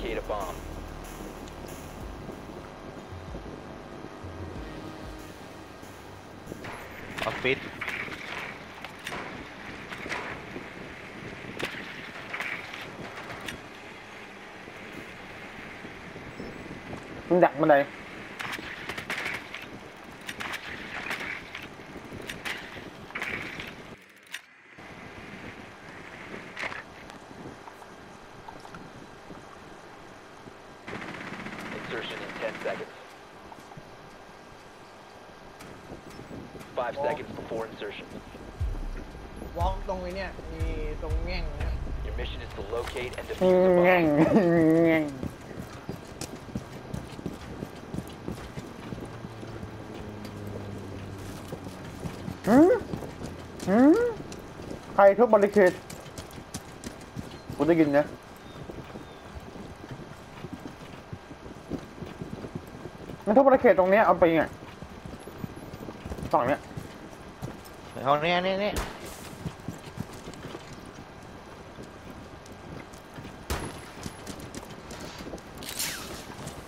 locate a bomb. ออฟฟิศ มันดักมันไหน Insertion in 10 seconds. 5 seconds before insertion. วอล์กตรงไอ้เนี่ยมีตรงแง่งเนี่ย Your mission is to locate and อื defuse ม the แง่ง bomb. แง่งหืมหืมใคร ทุบบริเคดกูได้ยินนะมันทุบบริเคดตรงเนี้ยเอาไปไงสองเนี้ยห้องนี้นี่นี่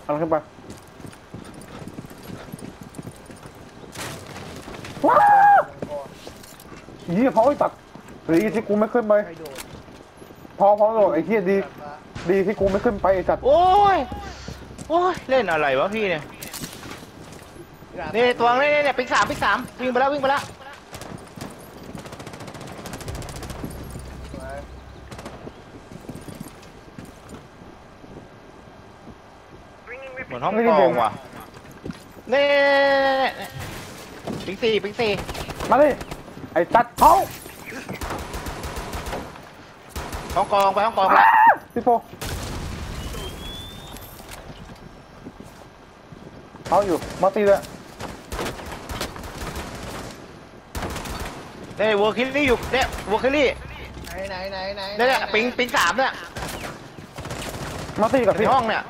เอาขึ้นไปว้าวยี่เพราะไอ้ตัด ดีที่กูไม่ขึ้นไป ใครโดดพอพอโหลดไอ้เหี้ยดีแบบว่าดีที่กูไม่ขึ้นไปไอ้จัดโอ้ย โอ้ย เล่นอะไรวะพี่เนี่ย นี่ตัวนี่นี่นี่ปิ๊กสามปิ๊กสามวิ่งไปแล้ววิ่งไปแล้ว เหมือนห้องกองว่ะ นี่ปิ๊กสี่ปิ๊กสี่มาดิไอ้ตัดเขา ห้องกองไปห้องกองละพี่โฟเขาอยู่มาตีเลยนี่วัวคิลลี่อยู่เนี่ยวัวคิลลี่ไหนไหนไหนไหนเนี่ยเนี่ยไหนปิ๊งปิ๊งสามเนี่ยมาตีกับในพี่ห้องเนี่ย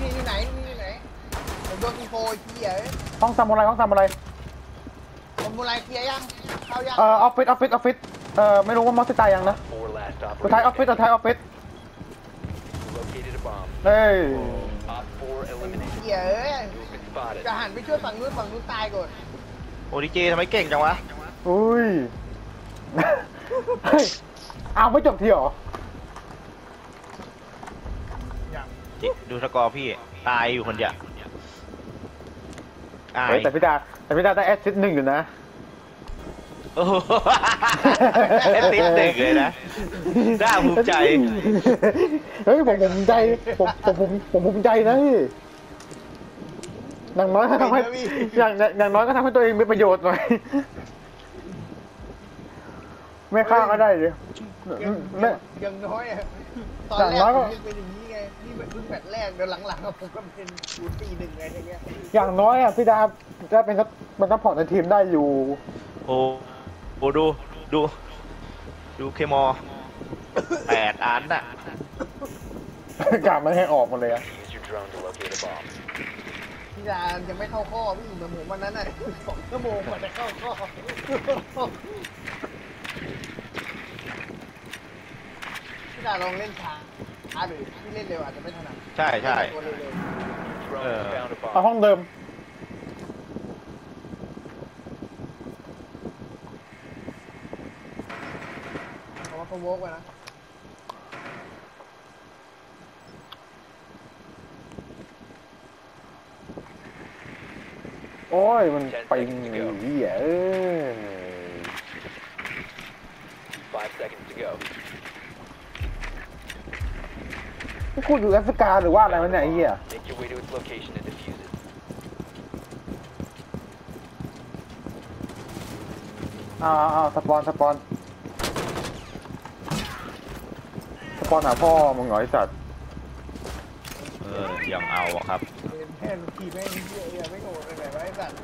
นี่ที่ไหนนี่ที่ไหนผมโดนอีโฟเกียร์ห้องซามูไรห้องซามูไรผมมูลายเคลียร์ยังเข้ายังเอ่อออฟฟิศออฟฟิศออฟฟิศ เอ่อไม่รู้ว่ามอสติตายยังนะ Four last สุดท้ายออฟฟิศ operators สุดท้ายออฟฟิศ located a bomb. เฮ้ย Op 4 eliminated. เกียร์เอ้ย You've been spotted. จะหันไปช่วยฝั่งนู้นฝั่งนู้นตายก่อนโอดีเจทำไมเก่งจังวะอุ้ยเฮ้ยเอาไม่จบทีเหรอจิดูสกอร์พี่ตายอยู่คนเดียวตายเฮ้ยแต่พี่ดาแต่พี่ดาได้ assist หนึ่งอยู่นะ โอ้โห assist หนึ่งเลยนะน่าภูมิใจ เฮ้ยผมผมภูมิใจผมผมผมผมภูมิใจนะพี่อย่างน้อยก็ทำให้อย่างอย่างอย่างน้อยก็ทำให้ตัวเองมีประโยชน์หน่อย ไม่ฆ่าก็ได้เลยยังไม่ ยังน้อยอะตอนอย่างแรกน้อยผก็มยังเป็นอย่างนี้ไง นี่เป็นเพิ่งแมตช์แรกเดี๋ยวหลังๆอะผมก็เป็นศูนย์ปีหนึ่งไงอย่างเงี้ยอย่างน้อยอะพี่ดาจะเป็นซัพเป็นซัพพอร์ตในทีมได้อยู่ โอ้โห ดู ดู ดูเคมอแปดอันน่ะกามันให้ออกหมดเลยอะ Use your drone to locate a bomb. พี่ดายังไม่เข้าข้อพี่เหมือนผมวันนั้นน่ะ สองชั่วโมงกว่าจะเข้าข้อพี่ดาลองเล่นช้าช้าหรือพี่เล่นเร็วอาจจะไม่ถนัดใช่ใช่ตัวเร็ว Drone Uh, has found a เอา bomb. ห้องเดิม ๆเพราะว่าเขาโวกไว้นะโอ้ย มันไปเหี้ยเอ้ย Five seconds to go. พูดอยู่แอฟริกาหรือว่าอะไรวะเนี่ยไอ้เหี้ย Make your way to its location and defuse it. อ้าวอ้าวสปอนสปอนส ปอนหาพ่อมึงเหรอไอ้สัตว์เออยังเอาอะครับเป็นแค่ขี่แม่งเหี้ยเหี้ยไม่โง่เลยแบบไอ้สัตว์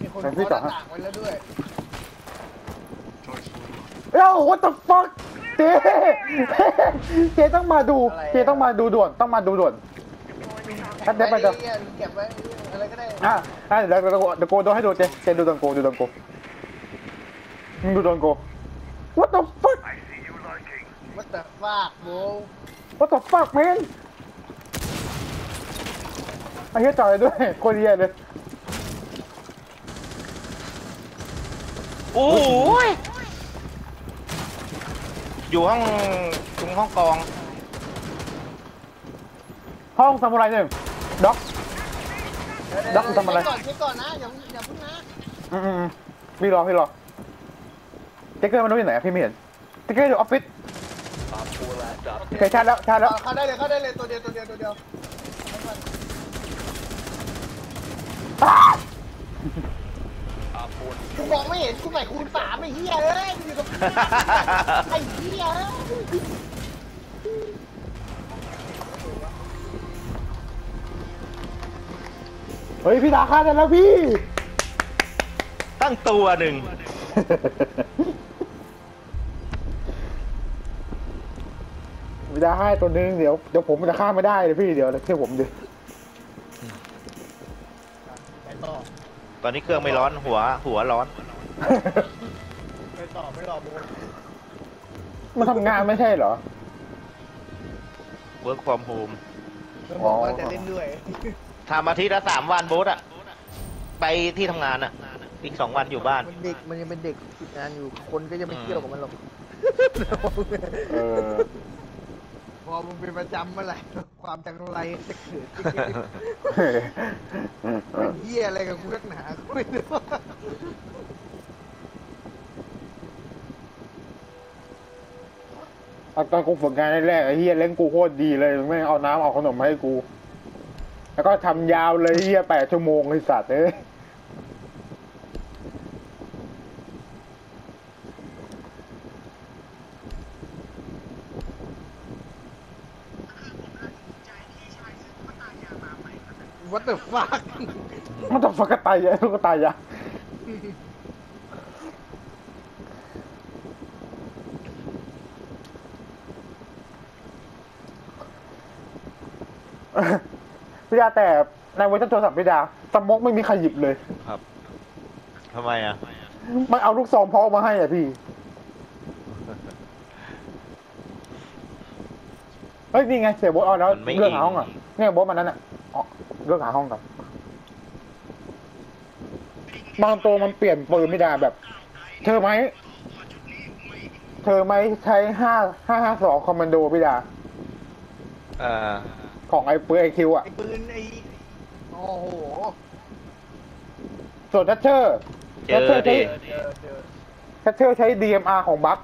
มีคนเคาะหน้าต่างไว้แล้วด้วย เอ้า what the fuck เจ๊เจ๊ต้องมาดู เจ๊ต้องมาดูด่วน ต้องมาดูด่วนแป๊บเดียวแป๊บเดียวเก็บไว้ อะไรก็ได้อะอะเดี๋ยวเดี๋ยวเดี๋ยวโกโดนให้ดูเจเจดูโดนโกดูโดนโกมึงดูโดนโก What the fuck วัดแต่ฟากโบ What the fuck man ไอ้เหี้ยจ่อยด้วยโคตรเหี้ยเลยโอ้ยอยู่ห้องตรงห้องกอง ห้องซามูไรหนึ่งด็อก ดักทำอะไรเช็คก่อนเช็คก่อนนะอย่าอย่าเพิ่งนะอืมอืมอืมพี่รอพี่รอเจ๊เกอร์มันรู้ที่ไหนอะพี่ไม่เห็นเจ๊เกอร์อยู่ออฟฟิศ Op 4 last stop โอเคชาร์จแล้วชาร์จแล้วเอาเข้าได้เลยเข้าได้เลยตัวเดียวตัวเดียวตัวเดียว Op 4กูมองไม่เห็นกูใส่คูณสามไอ้เหี้ยเอ้ยมันอยู่ตรงไอ้เหี้ยเอ้ย เฮ้ยพี่ดาฆ่าได้แล้วพี่ ตั้งตัวหนึ่ง พี่ดาฆ่าตัวนึงเดี๋ยวเดี๋ยวผมจะฆ่าไม่ได้เลยพี่เดี๋ยวเชื่อผมดิไปต่อตอนนี้เครื่องไม่ร้อนหัว หัวร้อน ไปต่อไม่รอโบนมันทำงานไม่ใช่เหรอ work from home มันบอกว่าจะเล่นด้วย ทำอาทิตย์ละสามวันโบ๊ทอะไปที่ทำงานอะอีกสองวันอยู่บ้าน มันเด็กมันยังเป็นเด็กฝึกงานอยู่คนก็จะไม่เกี่ยวกับมันหรอกเออ พอมึงเป็นประจำเมื่อไหร่ความจังไรจะเกิดเป็นเหี้ยอะไรกับกูนักหนากูไม่รู้เอาตอนกูฝึกงานแรกๆไอ้เฮียเล่นกูโคตรดีเลยไม่งเอาน้ำเอาขนมมาให้กู แล้วก็ทำยาวเลยเฮียแปดชั่วโมงไอ้สัตว์เอ้ยวัตเตอร์ฟักมันต้องฟักกระตายยะลูกกระตายยะ พี่ดาแต่ในเวอร์ชันโทรศัพท์พี่ดาสมกไม่มีใครหยิบเลย ครับทำไมอะมันเอาลูกซองพกมาให้อะพี่ เฮ้ยนี่ไงเสียโบทเอาแล้วมันไม่เรื่องหาห้องอะเนี่ยโบทมันนั้นอะอ๋อเรื่องหาห้องกันบางตัวมันเปลี่ยนปืนไม่ได้แบบ เธอไหมเธอไหมใช้ห้าห้าห้าสองคอมมานโดพี่ดา เอ่อ ของไอ้ปืนไอคิวอะไอ้ปืนไอ้โอ้โหส่วนทัชเชอร์เจอดิเจอเจอทัชเชอร์ใช้ DMR ของ Buck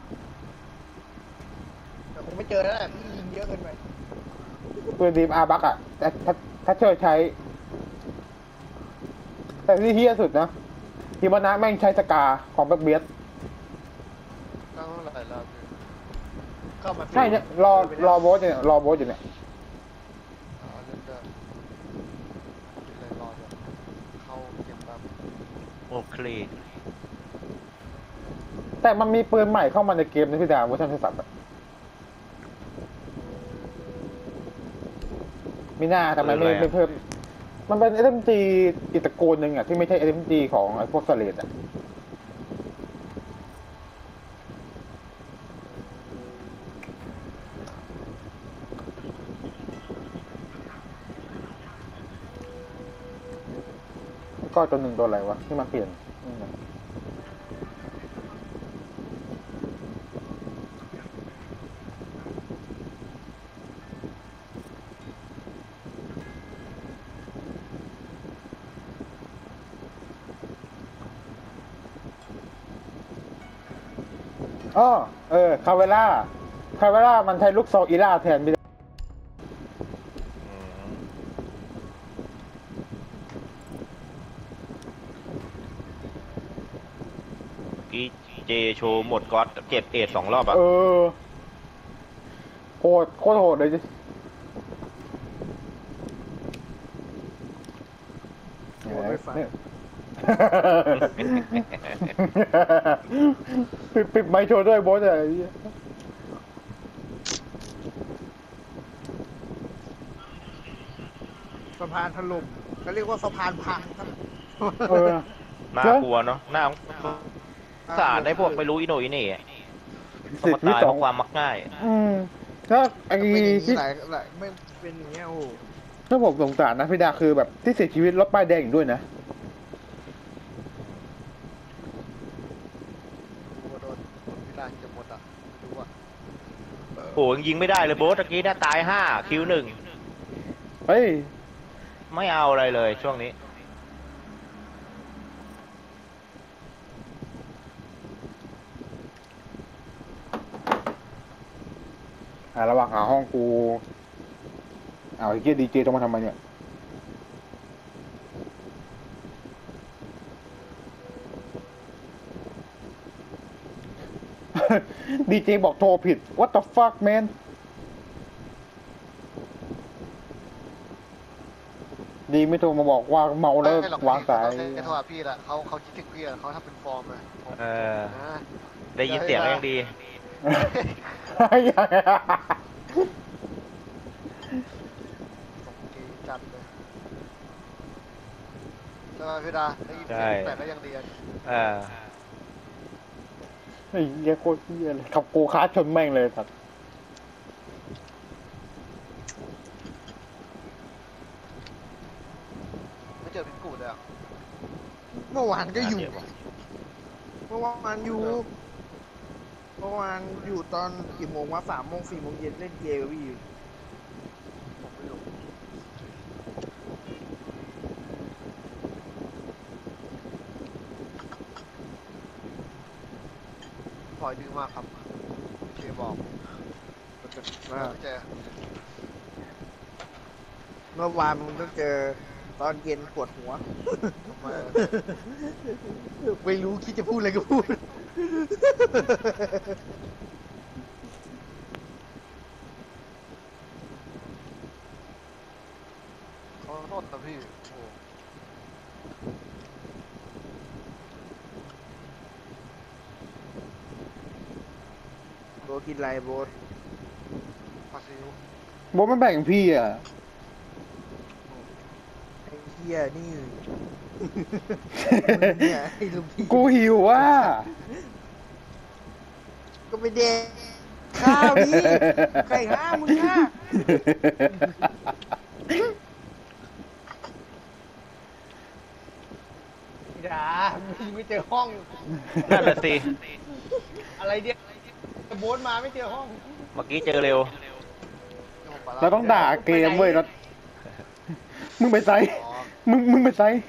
แต่คงไม่เจอแล้วแหละพี่ยิงเยอะเกินไปปืน DMR Buck อะแต่ทัชเชอร์ใช้ แต่ที่เฮี้ยสุดนะทีมนะแม่งใช้ SCAR ของ Blackbeardเข้าหลายรอบเข้ามาใช่เนี่ยรอรอโบสอยู่เนี่ยรอโบสอยู่เนี่ย อ๋อเริ่มเริ่มเลยรออยู่เข้าเก็บปั๊บ โอเคแต่มันมีปืนใหม่เข้ามาในเกมนะพี่ดาเวอร์ชันโทรศัพท์อะมีหน้าทำไมไม่ไม่เพิ่ม มันเป็น SMG อีกตระกูลหนึ่งอะ ที่ไม่ใช่ SMG ของไอ้พวกสเลดอะ ก็ตัวหนึ่งตัวอะไรวะ ที่มาเปลี่ยน อืมอ๋อเออคาเวล่าคาเวล่ามันใช้ลูกซองอีล่าแทนไม่ได้กี้เจโชว์หมดก๊อตเจ็บเอดสองรอบอะเออโหดโคตรโหดเลยจิโหดไม่ฟังเนี่ย ปิดปิดไมค์โชว์ด้วยโบสอะไอ้เหี้ยสะพานถล่มเขาเรียกว่าสะพานพังครับเออ น่ากลัวเนาะน่าสารได้พวกไม่รู้อีโหนอีเหน่ต้องสิทมาธิ์ที่ตายสเพอง ราะความมักง่าย อืมถ้าไอ้เป็นอย่างที่นี้หลายหลายไม่เป็นอย่างเงี้ยโอ้โหถ้าผมสงสารนะพี่ดาคือแบบที่เสียชีวิตรถป้ายแดงอีกด้วยนะ โดนพี่ดาจะหมดอะดูอะ โอ้ยยิงไม่ได้เลยโบ๊ทตะกี้น่าตายห้าคิวหนึ่งเฮ้ยไม่เอาอะไรเลยช่วงนี้ อ่าระหว่างหาห้องกูอ้าวไอ้เกียดีเจต้องมาทำไมเนี่ย ดีเจบอกโทรผิด what the fuck man ดีไม่โทรมาบอกว่าเมาแล้วไม่หรอกวางสายไอ้โทรหาพี่ละเขาเขาคิดถึงพี่ละเขาทำเป็นฟอร์มเลยผมเออ นะได้ยินเสียงก็ยังดีส่งจีจัดเลยใช่ไหมพี่ดาได้ยินใช่เสียงแต่ก็ยังดีอะเออ ไอ้เหี้ยโคตรเหี้ยเลยขับโกคาร์ทชนแม่งเลยสัตว์ไม่เจอพิงกูเลยอะเมื่อวานก็อยู่เดี๋ยวบอกเมื่อวานอยู่ เมื่อวานอยู่ตอนกี่โมงวะสามโมงสี่โมงเย็นเล่นเกมกับพี่อยู่ ผมไม่รู้พล อยดื้อมากครับเชบอกมันเป็นว่าไม่เจอเมื่อวานมึงต้องเจอตอนเย็นปวดหัวทำไมไม่รู้คิดจะพูดอะไรก็พูด เขาโทษนะพี่โอ้ โบทกินอะ ไรโบทปลาซิวบอกไม่แบ่งพี่อะ ไอ้เหี้ยนี่เนี่ยไอ้ลูกพี่กูหิวว่า ก็ไปเด็กข้าวนี่ใครห้ามมึงอะพี่ดามึงไม่เจอห้อง นั่นแหละสิ อะไรเนี่ย โบทมาไม่เจอห้องเมื่อกี้เจอเร็วเดี๋ยวผมไปละเราต้องด่าเกมเว้ยเรามึงไปไซส์อ๋อมึงมึงไปไซส์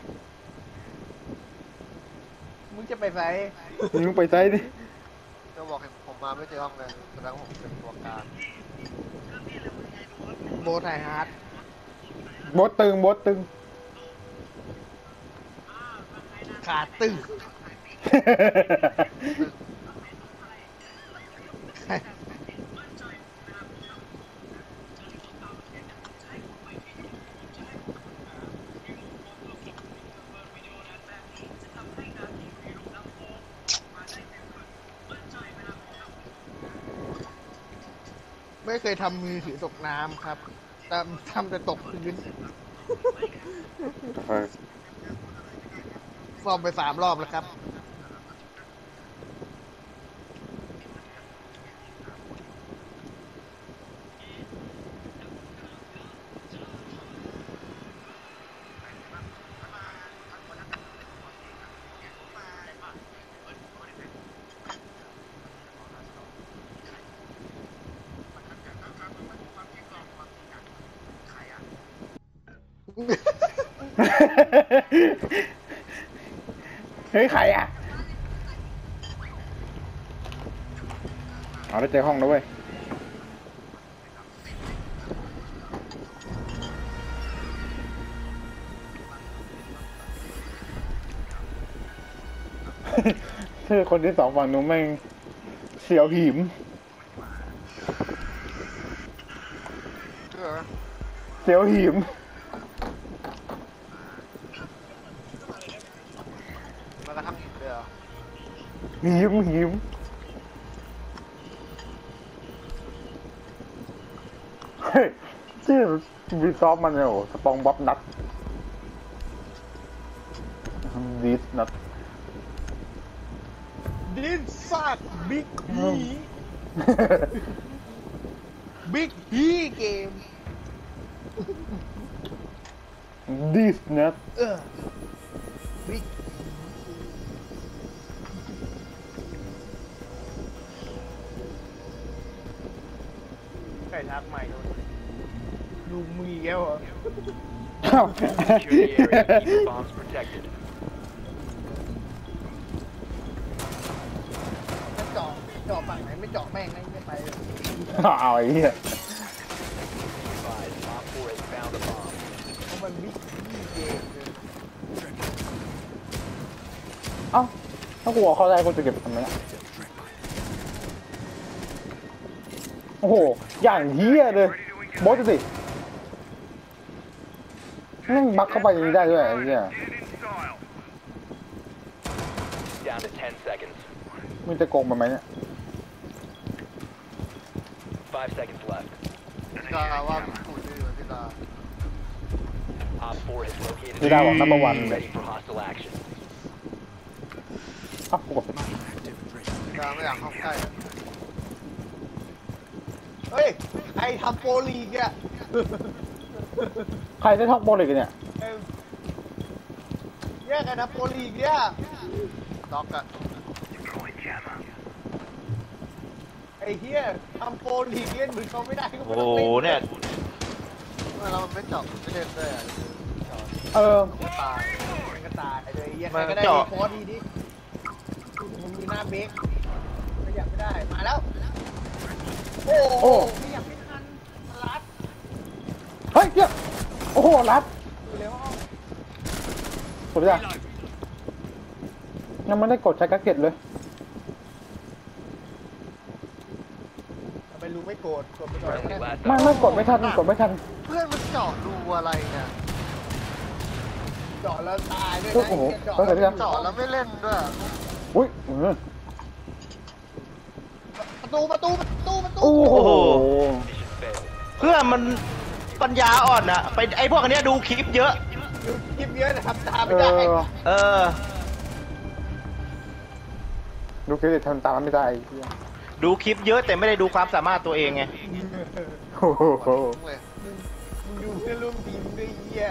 มึงจะไปไสมึงไปไซส์ดิเดี๋ยวบอกเห็นผมมาไม่เจอห้องเลยแสดงว่าผมเป็นตัวกลางโบทไทยฮาร์ดบดตึงบดตึง ขาดตึง ไม่เคยทำมือถือตกน้ำครับทำทำแต่ตกพื้นซ่อมไปสามรอบแล้วครับ เฮ้ยใครอะเอาได้เจอห้องแล้วเว้ยเธอคนที่สองฝั่งนู้นแม่งเสียวหิมเชื่อไหมเสียวหิม แม้กระทั่งหินเลยเหรอ หิมหิมเฮ้ยชื่อวีซอฟมันเนี่ยโอ้สปองบ๊อบนัทดีสนัทดินซักบิ๊กฮีบิ๊ Secure the area. Keep the bombs protected. ถ้าเจาะเจาะฝั่งไหนไม่เจาะแม่งนะไม่ไปเลยเอาไอ้เหี้ย Advise, Op 4 has found a bomb. เพราะมันบิ๊กฮีเกมเลยเอ้าถ้ากูเอาเข้าได้กูจะเก็บทำไมล่ะโอ้โห อย่างเหี้ยเลย บอสดูสิแม่งบักเข้าไปอย่างนี้ได้ด้วยไอ้เหี้ย Down to 10 seconds. มึงจะโกงมันไหมเนี่ย 5 seconds left. กาว่ากูจะอยู่ที่ตา Op 4 has located ไม่ได้หรอกนับวัน ready for hostile action. อ้าวกูกดไปกาไม่อยากเข้าใกล้อะเฮ้ยใครทำโปรลีกเนี่ยใครได้ท็อปโบลิกเนี่ยเอ้ยเนี่ย ใครทำโปรลีกเนี่ยน็อกอะไอ้เฮียทำโปรลีกเล่นเหมือนเขาไม่ได้ก็โอ้ไม่โหต้องเล่นเนี่ยไม่แล้วมันไม่เจาะไม่เล่นด้วยอะเออตายมันก็ตายเลยไอ้เฮียมัใครนก็ได้เจาะรีพอร์ตดีดิมึงมีหน้าเบรกขยับไม่ได้มาแล้ว โอ้โหขยับไม่ทันลัดเฮ้ยเหี้ยโอ้โหรัดดูเร็วเอา สุดยอดยังไม่ได้กดใช้กักเก็ตเลยทำไมรู้ไม่โกรธกดไปก่อน Friendly last ไม่ op. ไม่กดไม่ทันกดไม่ทัน เพื่อนมันเจาะรูอะไรเนี่ยเจาะแล้วตายด้วยโอ้นะโหไอ้เหี้ยเจาะเออแต่พี่แล้วดำเจาะแล้วไม่เล่นด้วยอุ้ยอืมประตูประตูประตูประตูโอ้โห Mission failed. เพื่อมันปัญญาอ่อนอะไปไอพวกอันเนี้ยดูคลิปเยอะดู คลิปเยอะนะครับตามเอไม่ได้อเออ ดูคลิปทำตามไม่ได้ไอ้เหี้ยดูคลิปเยอะแต่ไม่ได้ดูความสามารถตัวเองไง โอ้โหเลยมึงดูเพื่อนร่วมทีมด้วยไอ้เหี้ย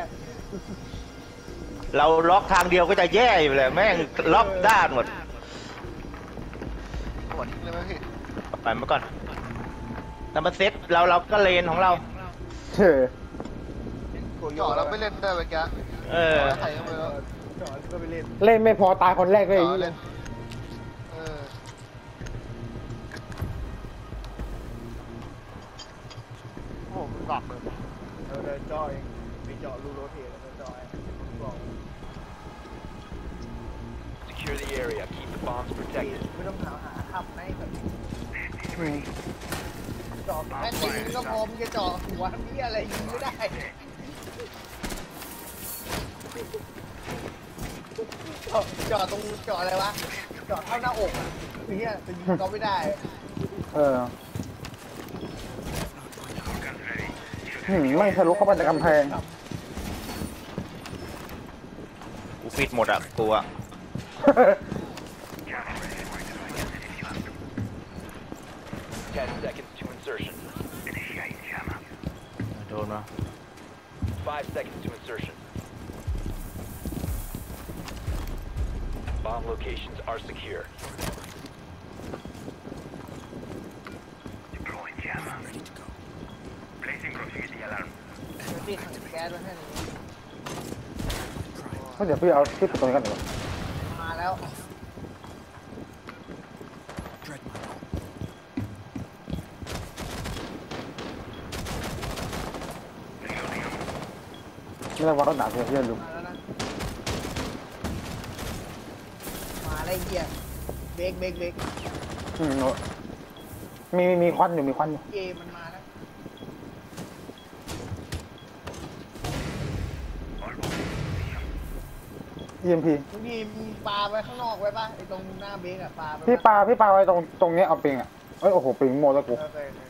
เราล็อกทางเดียวก็จะแย่อยู่เลยแม่งล็อกด้านหมดหัวทิ้งเลยไหมพี่ไปมาก่อนแต่มาเซ็ตเราเราก็เลนของเราเชื่อ โกโยเจาะแล้วไม่เล่นด้วยเมื่อกี้เออ ใครก็ไม่รู้เจาะแล้วก็ไปเล่นเล่นไม่พอตายคนแรกเลยไอ้เจาะเหี้เล่ยนเออโอ้โหมันหลอกเลยเออเดินจ่อเองไปเจาะรูโรเทตแล้วก็จ่อไอ้บอก Secure the area. Keep the bombs protected. ไม่ต้องหาหาทำให้แบบเจาะแค่ตีนก็พอมึงจะเจาะหัวทำนี้อะไรยิงไม่ได้เจาะเจาะตรงเจาะอะไรวะเจาะเท่าหน้าอกอะไอ้เหี้ยจะยิงเขาไม่ได้เออหืมไม่ทะลุเข้าไปในกำแพงกูฟิตหมดอะกูอะ10 seconds to insertion. โดนมา 5 seconds to insertion. Bomb locations are secure. ติดถังแก๊สไว้ให้หน่อยเดี๋ยวพี่เอาที่ตรงนี้กันดีกว่ามาแล้ว ไม่ต้องวัดรถหนาเพื่อนเพื่อนลุง มาแล้วนะ มาแล้ว ไอ้เหี้ยเบรกเบรกเบรกอืมมีมีมีควันอยู่มีควันอยู่เกมมันมาแล้ว EMP บางทีมีปลาไว้ข้างนอกไว้ป่ะไอ้ตรงหน้าเบรกอะปลาไว้พี่ปาพี่ปาไว้ตรงตรงเนี้ยเอาปิงอะเอ้ยโอ้โหปิงโมแล้วกูเออไปม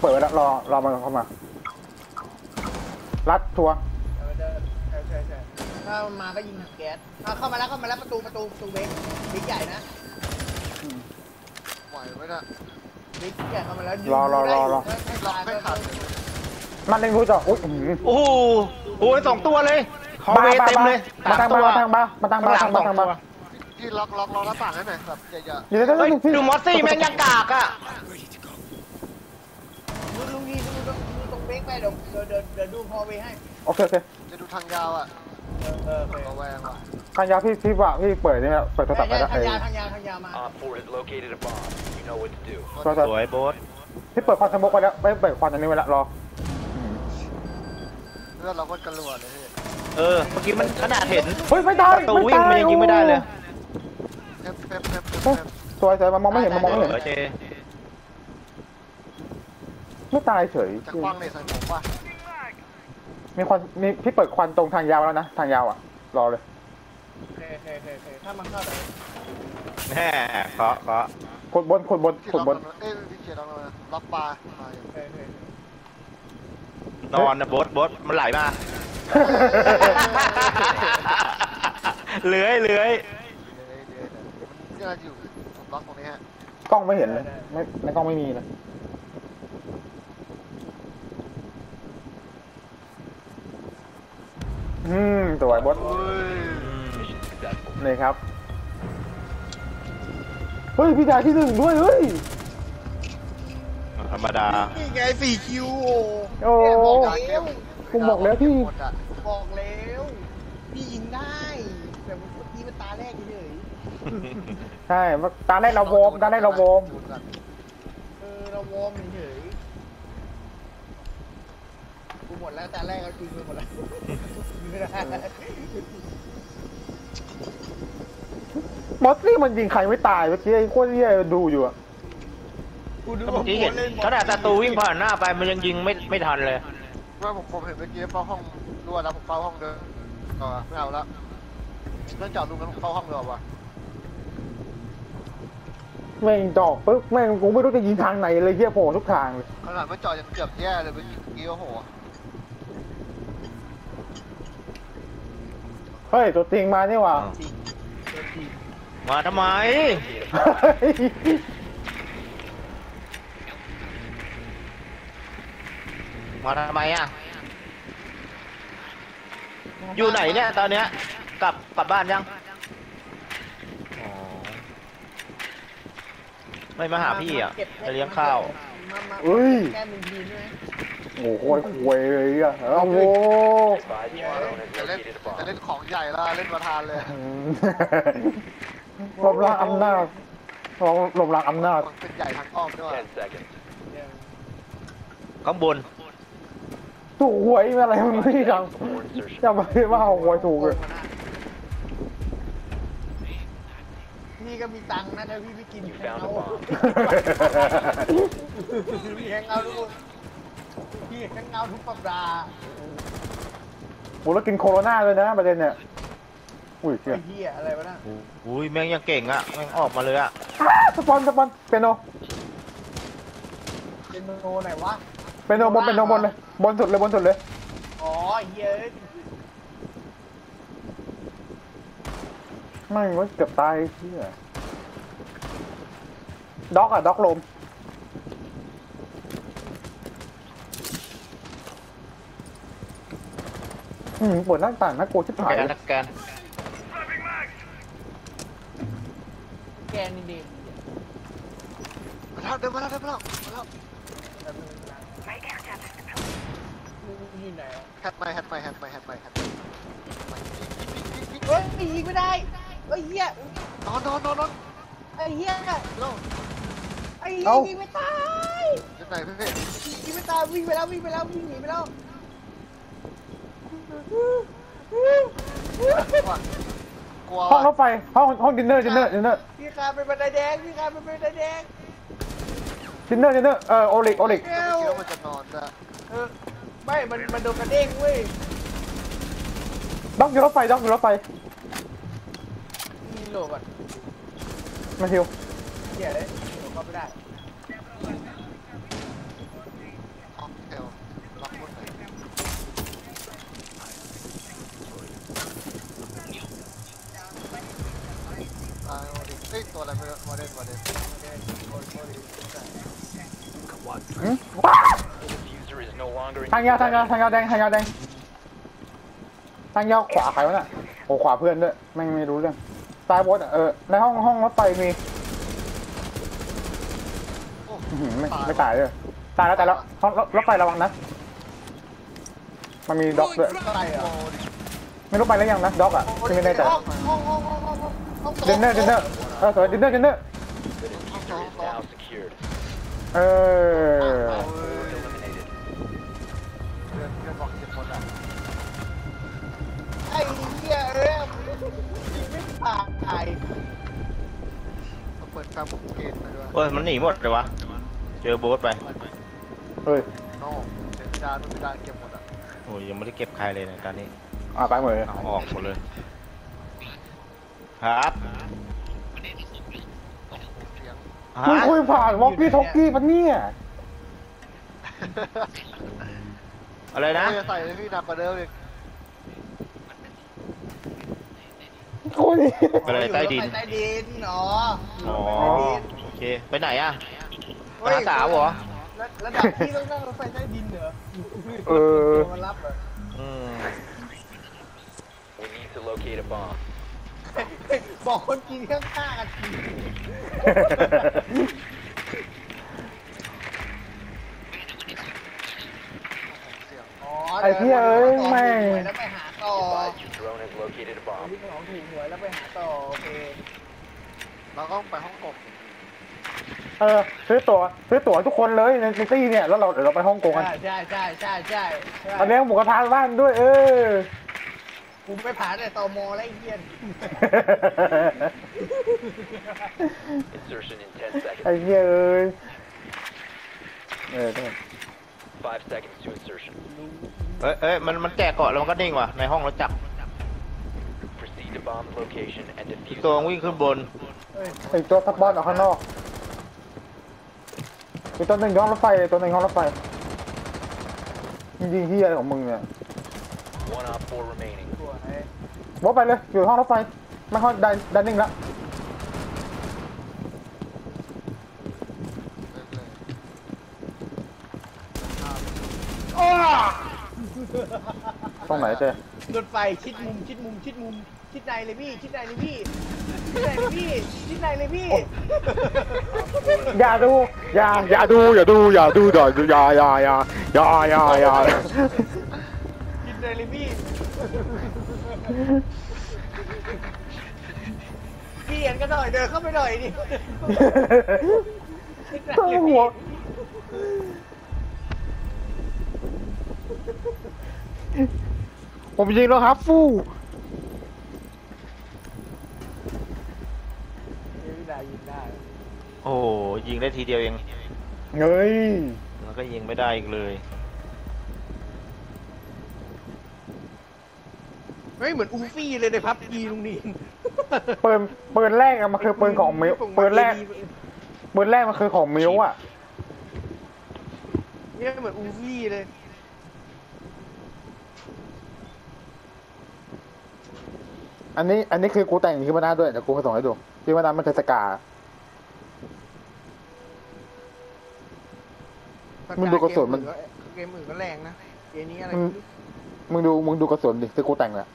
เปิดไว้แล้วรอรอมันเข้ามา รัดทัวร์ เออเดินใช่ใช่ใช่ ถ้ามันมาก็ยิงถังแก๊สอะเข้ามาแล้วเข้ามาแล้วประตูประตูประตูเบรกเบรกใหญ่นะไหวไหมน่ะเบรกใหญ่เข้ามาแล้วรอรอรอรอให้ล็อกตายไม่ทันมันเล่นรู้จักอุ้ยอื้อหือโอ้โหโอ้ยสองตัวเลยฮอลเวย์เต็มเลยมาทางสบ้ามตัวมาทางบ้ามาทางบ้าข้างหลัทางงสบ้าองทางตับ้าวพี่ล็อกล็อกล็อกหน้าต่างให้หน่อยแบบอย่าเดี๋ยวเดี๋ยวเฮ้ยเดี๋ยวพี่ดูมอสซี่แม่งยังกากอะลุงลุงนี่ลุงลุงลุงตรงเบรกไปเดี๋ยวเดี๋ยวเดี๋ยวเดี๋ยวดูพอเวย์ให้โอเคโอเคจะดูทางยาวอะ เออเออโอเคระแวงว่ะทางยาวพี่พี่ว่าพี่เปิดนี่แหละเปิดโทรศัพท์ไปใช่แล้วทาเองยาวอทางยาวทางยาวมา Op 4 has located a bomb. You know what to do. โทรศัพท์สวยโบ๊ทพี่เปิดควันสมกไปแล้วไม่เปิดควันอันนี้ไว้แล้วรอเลือดเราก็กระรัวเลยพี่เออ เมื่อกี้มันขนาดเห็นเฮ้ยไม่ได้ประตูวิ่งมันยังยิงไม่ได้เลยเต็มเต็มเต็มโอ้เต็มสวยสวยมันมองไม่เห็นมันมองไม่เห็นโอเคไม่ตายเฉยจะคว้างเลยใส่ผมป่ะ มีควันมีพี่เปิดควันตรงทางยาวแล้วนะ ทางยาวอะ รอเลยโอเคโอเคโอเคโอเคถ้ามันเข้าไปแหมเคาะเคาะกดบนกดบนที่กล็ดอกบน เอ้ยพี่เขียนล็อกเลยล็อกปลามาอยู่โอเคโอเคนอนนะโบ๊ทโบ๊ทมันไหลมา เลื้อยเลื้อยเดี๋ยวเดี๋ยวเดี๋ยวมันจะอยู่ผมล็อกตรงนี้ฮะ กล้องไม่เห็นเลยไม่ในกล้องไม่มีเลย อืมสวยบด Mission successful. นี่ครับ เฮ้ย พี่ดาที่หนึ่งด้วย เฮ้ย ธรรมดา นี่ไงสี่คิวโอ้เนี่ยบอกแล้วผมบอกแล้วพี่หมดอะบอกแล้ว พี่ยิงได้ แต่เมื่อกี้มันตาแรกเฉยใช่ตาแรกเรา warm ตาแรกเรา warm จุดก่อนๆเออเรา warm เฉยๆกูหมดแล้วตาแรกก็จริงไปหมดแล้วไม่ได้ Mozzie มันยิงใครไม่ตายเมื่อกี้ไอ้โคตรเหี้ยดูอยู่อะกูดูก็เมื่อกี้เห็นขนาดศัตรูวิ่งผ่านหน้าไปมันยังยิงไม่ไม่ทันเลยว่าผมผมเห็นเมื่อกี้เฝ้าห้องรั่วแล้วผมเฝ้าห้องเดิมก็ไม่เอาละเรื่องจอดดูกันผมเฝ้าห้องเดิมว่ะแม่งจอกปึ๊บแม่งกูไม่รู้จะยิงทางไหนเลยเหี้ยโผล่ทุกทางเลยขนาดไม่จอดยังเกือบแย่เลยเมื่อกี้โอ้โห เฮ้ย ตัวจริงมานี่หว่ามาทำไม มาทำไมอะ อยู่ไหนเนี่ยตอนเนี้ย กลับกลับบ้านยังอ๋อไม่มาหาพี่อะไปเลี้ยงข้าว มามาเฮ้ย แก้มึงทีนด้วย โอ้โหโคตรควยเลยอะโอ้โห Advise your drone has จะเล่น located a จะ bomb. เล่นของใหญ่ละเล่นประธานเลยอืมลมล้างอำนาจลมลมล้างอำนาจมันเป็นใหญ่ทางอ้อมด้วย10 seconds. ข้างบนถูกหวยอะไรมันไม่ดัง For insertion. จะมาว่าเอาหวยถูกเลยพี่ก็มีตังค์นะถ้าพี่ไม่กิน You แฮง found เอา a bomb. พี่แฮงเอาทุกคน พี่แฮงเอาทุกสัปดาห์โหแล้วกินโคโรนาเลยนะประเด็นเนี่ย อุ้ยเชี่ไอ้ยเหี้ยอะไรวะน่ะอุ้ยแม่งยังเก่งอะแม่งออกมาเลยอะอ้าสปอนสปอนเปียโนเป็นโนไหนวะ เปียโนบนเปียโนบนเลยบนสุดเลยบนสุดเลยอ๋อไอ้เหี้ยไม่ว่าเกือบตายเชี่ยด็อกอะด็อกลม อืมปวดหน้าต่างน่ากลัวชิบหาแกยนนะแกนแกนี่เด็กมาแล้วเดินมาแล้วเดินมาแล้วมาแล้วอยู่ไหนอะแฮตไมแฮตไมแฮตไมแฮตไมแฮตไมเฮ้ยยิงไม่ได้ไอ้เหี้ยนอนนอนนอนนอนไอ้เหี้ยเร็วไอ้เหี้ยยิงไม่ตายจะไหนพี่ยิงไม่ตายวิ่งไปแล้ววิ่งไปแล้ววิ่งหนีไปแล้วว่ะ กลัวห้องรถไฟห้องห้องดินเนอร์ดินเนอร์ดินเนอร์พี่คาเป็นบันไดแดงพี่คาเป็นบันไดแดงดินเนอร์ดินเนอร์เออโอลิกโอลิกแก้ไม่วคิดว่ามันจะนอนจะเออไม่มันมันโดนกระเด้งเว้ยด็อกอยู่รถไฟด็อกอยู่รถไฟมีโหลก่อนมันฮิวเหี้ยเลยโหลเข้าไม่ได้ ตัวอะไรไม่เดนนมา Diffuser ทางยาวทางยาวทางยาวแดงทางยาวแดงทางยาวขวาใครวะน่ะโอ้ขวาเพื่อนด้วยไม่ไม่รู้เรื่องตายบดอะเออในห้องห้องรถไฟมีโอ้โหไม่ไม่ตายเลยตายแล้วตายแล้วห้องรถไฟระวังนะมันมีด็อกด้วยไรอะไม่รู้ไปแล้วยังนะด็อกอะที่ไม่ได้แตะเดนเนอร์เดนเนอร์ เออสวยดินเนอร์ดินเนอร์ The diffuser is now secured. เออ Eliminated. เพื่อนเพื่อนบอกเจ็บคนอะไอ้เหี้ยเอ้ยไม่ตายต้องเปิดแฟมบุกเกตไปด้วยเอ้ยมันหนีหมดเลยวะ เจอโบ๊ทไป เฮ้ยโน่เสียดานมันไม่ได้เก็บหมดอะโอ้ยยังไม่ได้เก็บใครเลยนะตอนนี้อะไปหมดเลยเอาออกหมดเลย ครับเสียงฮะ คุยคุยผ่านวอกกี้ท็อกกี้ปะเนี่ยอะไรนะเฮ้ยใส่เลยพี่หนักกว่าเดิมอีกคุยไปเลยใต้ดินใต้ดินเนาะอ๋อใต้ดินโอเคไปไหนอะเฮ้ยหาสาวเหรอระระดับที่ต้องนั่งรถไฟใต้ดินเหรอเออมารับเหรออืม We need to locate a bomb. บอกคนกินข้างๆกันทีเสียงอ๋อไอ้เหี้ยเอ้ยแม่ง แล้วไปหาต่อ Advise your drone has located a bomb. ที่ของถูกหวยแล้วไปหาต่อโอเคเราก็ไปฮ่องกงเออซื้อตั๋วซื้อตั๋วทุกคนเลยในในตี้เนี่ยแล้วเราเดี๋ยวเราไปฮ่องกงกันใช่ใช่ใช่ใช่ใช่ใช่อันนี้หมูกระทะบ้านด้วย เออ กูไม่ผ่านแต่ตมแล้วไอ้เหี้ย Insertion in 10ไอ้ seconds. เหี้ยเอ้ยเออได้5 seconds to insertion. เอ้ยเอ้ยมันมันแจกเกาะแล้วมันก็นิ่งว่ะในห้องรถจักร Proceed to bomb the location and อีก defuse ตัว it. วิ่งขึ้นบน ไอ้ตัวสปอนออกข้างนอกไอ้ตัวหนึ่งย้อนรถไฟตัวหนึ่งย้อนรถไฟยิงเฮียอะไรของมึงเนี่ย One op 4 remaining. สวยบอกไปเลย อยู่ห้องรถไฟไม่ห้องดันดันนิ่งละอ้อตรงไหนเจ๊รถไฟชิดมุมชิดมุมชิดมุมชิดในเลยพี่ชิดในเลยพี่ชิดในเลยพี่ชิดในเลยพี่ อย่าดู อย่าอย่าดูอย่าดูอย่าดูอย่าอย่าอย่าอย่าอย่าอย่าอย่าชิดในเลยพี่ พี่เห็นกันหน่อยเดินเข้าไปหน่อยดิชิดในต้องเลยหัพี่วผมยิงแล้วครับฟู่ยิงได้ยิงได้โอ้โหยิงได้ทีเดียวเอง เฮ้ยแล้วก็ยิงไม่ได้อีกเลย ฮ้ยเหมือนอูฟี่เลยในพับกีลุงนี่ปืนปืนแรกอะมันคือปืนของมิวปืนแรกปืนแรกมันคือของมิวอะเนี่ยเหมือนอูฟี่เลย อันนี้อันนี้คือกูแต่งคิวมานาด้วยเดี๋ยวกูไปส่งให้ดูคิวมานามันคือสกา มึงดูกระสุนมันเกมอื่นก็แรงนะ เกมนี้อะไรมึงมึงดูมึงดูกระสุนดิคือกูแต่งแหละ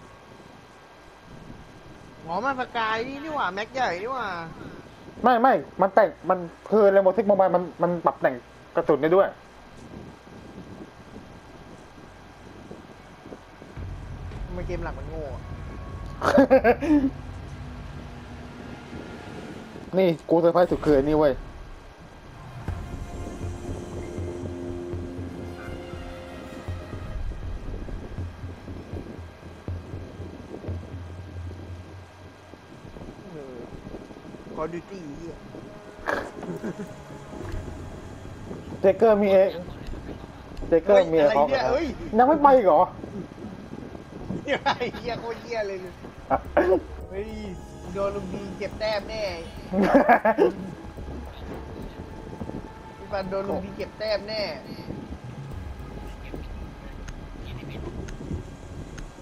หมอมาสกายนี่นี่หว่าแม็กใหญ่นี่หว่าไม่ไม่ มันแต่งมันคือเรโมทิกโมบายมันมันปรับแต่งกระสุนได้ด้วย ทำไมเกมหลักมันโง่อะนี่กูเซอร์ไพรส์สุดคืออันนี่เว้ย คอดิตี้เหี้ยเจเกอร์มีเองเจเกอร์มีเออะไรเขาเนี่ยเฮ้ยยังไม่ไปอีกเหรอเหี้ยไอ้เหี้ยโคตรเหี้ยเลยเฮ้ยโดนลุงดีเก็บแต้มแน่พี่ปันโดนลุงดีเก็บแต้มแน่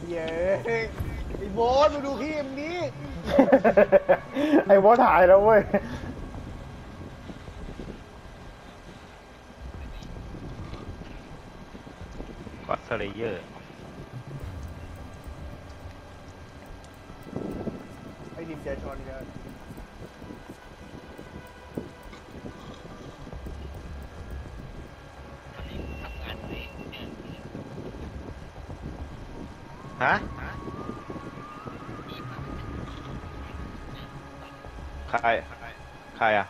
เย้ ไอ้โบสมดูพี่เอ็มนี้ไอ้โบสหายแล้วเว้ย ก็สเลเยอร์ไอ้ดิมใจชอนอีกแล้วฮะ รใครอะ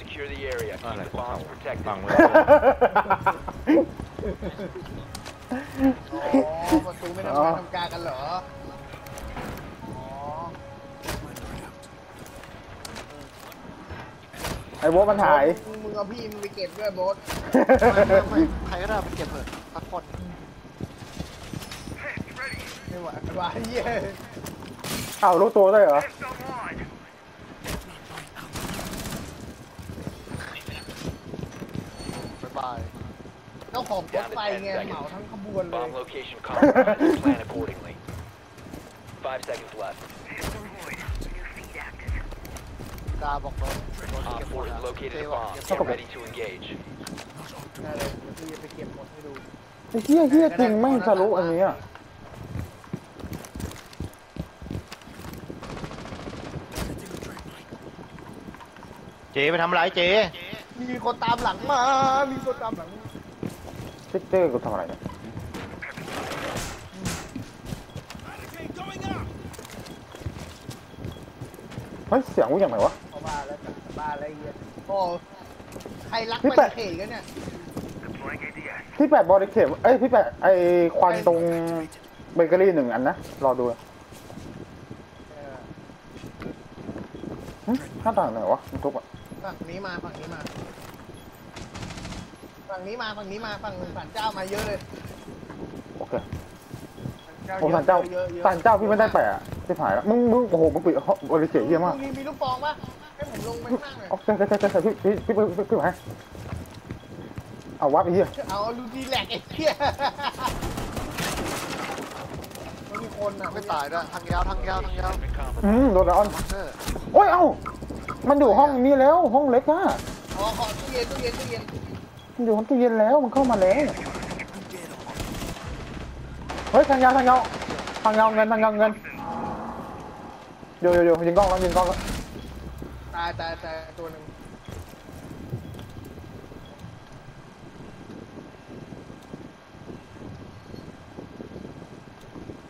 Secure the area. อะไร Keep พ the วกเขา bombs protected. ฟังไว้อ๋อประตูไม่ทำงานทำการกันเหรอ อ๋อ ไอ้โบ๊ทมันหายมึงมึงเอาพี่มึงไปเก็บด้วยโบ๊ทไม่ไม่ไม่ใครก็ได้ไปเก็บเถอะสักค นไม่ไหวไม่ไหวเหี้ยอ้าวรู้ตัวได้เหรอ บ๊ายบายเจ้าของรถไฟไงเหมาทั้งขบวนเลย Bomb location compromised. Plan accordingly. Five seconds left. ดาบอกเลยโดน Op เก็บหม 4 ด has อะ located เจ๊ a บอก bomb. เก็บ Get ready to engage. ได้เลยเดี๋ยวพี่จะไปเก็บหมดให้ดู ไอ้เหี้ยเหี้ยจริงไม่งทะลุอันนี้อะ จ๊ไปทำอะไรเจ๊มีคนตามหลังมา มีคนตามหลังมาซิกเจอร์กูทำอะไรเนี่ยเฮ้ยเสียงกูอย่างไรวะเข้าบ้านแล้วกลับบ้านแล้วไอ้เหี้ยโอ้ใครรักพี่ไปแปะเขยกันเนี่ยพี่แปดบอดี้เข็มเอ้ยพี่แปดไอควันตรงเบเกอรี่หนึ่งอันนะ รอดูเออหึหน้าต่างไหนวะมันทุกอะ ฝั่งนี้มาฝั่งนี้มา ฝั่งนี้มาฝั่งนี้มาฝั่งศาลเจ้ามาเยอะเลยโอเคศาลโอ้สันเจ้าเยอะๆสันเจ้าพี่ไม่ได้แปะอะที่หายแล้วมึงมึงโอ้โหมึงปิดบริเสียเยี่ยมมากมีมีลูกปองปะให้ผมลงไปข้างล่างหน่อยโอเคโอเคโอเคพี่พี่พี่พี่พี่ไหนเอาวับไอ้เหี้ยเอาดูดีแหลกไอ้เหี้ยมันมีคนอะไม่ตายด้วยทางยาวทางยาวทางยาวอืมโดนแล้วออนเออโอ้ยเอ้า มันอยู่ห้องนี้แล้วห้องเล็กอะอ๋อขอตู้เย็นตู้เย็นตู้เย็นมันอยู่ห้องตู้เย็นแล้วมันเข้ามาแล้วเฮ้ยทางยาวทางยาวทางยาวเงินทางยาวเงินโยโยโยยิงกล้องแล้วยิงกล้องแล้วตายตายตายตัวหนึ่ง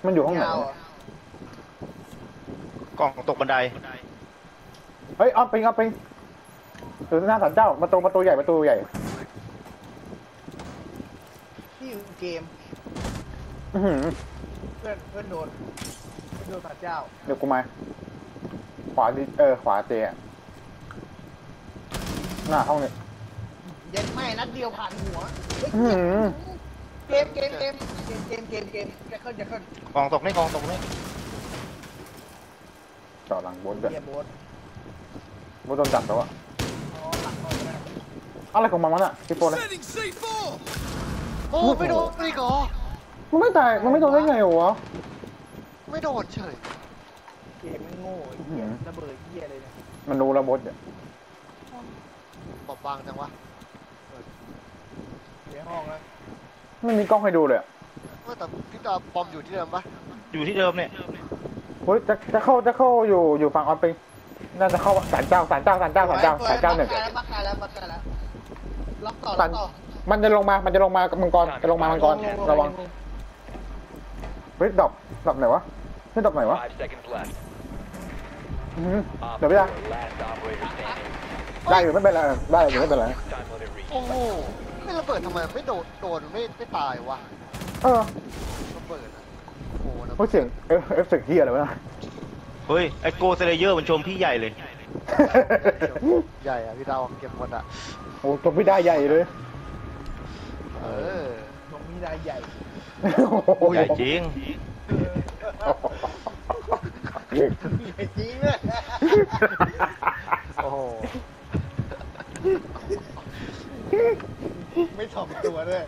มันอยู่ห้องไหน ยาวอะกล่องตกบันได เฮ้ยเอาปิงเอาปิงอยู่หน้าศาลเจ้าประตูประตูใหญ่ประตูใหญ่ที่อยู่เกมอื้อหือเพื่อนเพื่อนโดนเพื่อนโดนพระเจ้าเดี๋ยวกูมา ขวาดิเออขวาเจอะหน้าห้องนี้เย็นไม่นัดเดียวผ่านหัวเฮ้ยอื้อหือเกมเกมเกมเกมเกมเกมเกมจะขึ้นจะขึ้นกล่องตกนี่กล่องตกนี่จอดหลังบนเกิดเกียร์โบ๊ท บนโดนจับแล้วอะอ๋อหลังเขานะอะไรของมันวะน่ะพี่โปเลยโอ้ไม่โดนไม่ก่อมันไม่ตายมันไม่โดนได้ไงวะไม่โดนเฉยเกมมันโง่ไอ้เหี้ยระเบิดเหี้ยเลยเนี่ยมันรู้ระบดเนี่ยบอบบางจังวะอยู่ในห้องแล้วไม่มีกล้องให้ดูเลยอะเมื่อแต่พี่ตาปอมอยู่ที่เดิมปะอยู่ที่เดิมเนี่ยเฮ้ยจะจะเข้าจะเข้าอยู่อยู่ฝั่งออนปิง น่าจะเข้าศาลเจ้าศาลเจ้าศาลเจ้าศาลเจ้าศาลเจ้าหนึ่งบักแล้วบักแล้วบักแล้วล็อกต่อศาล็อลกต่อมันจะลงมา มันจะลงมากับมังกรจะลงมามังกรระวังเฮ้ยดรอปดรอปไหนวะเฮ้ยดรอปไหนวะ Five seconds left. อื้อหือ Op เดี๋ยวพี่ 4, ยัง last operator standing. ได้อยู่ไม่เป็นไรได้อยู่ไม่เป็นไร Time limit reached. โอ้โหไม่ระเบิดทำไมไม่โดนโดนไม่ไม่ตายวะเออระเบิดอะโอ้โหนะเฮ้ยเสียงเอฟเอฟเสียงเฮียอะไรวะ เฮ้ย ไอโกสเลเยอร์มันชมพี่ใหญ่เลย ใหญ่อะพี่ดาวเก็บหมดอะโอ้จบไม่ได้ใหญ่เลย เออตรงนี้ได้ใหญ่ใหญ่จริงใหญ่จริงเลยโอ้โหไม่ถ่อมตัวด้วย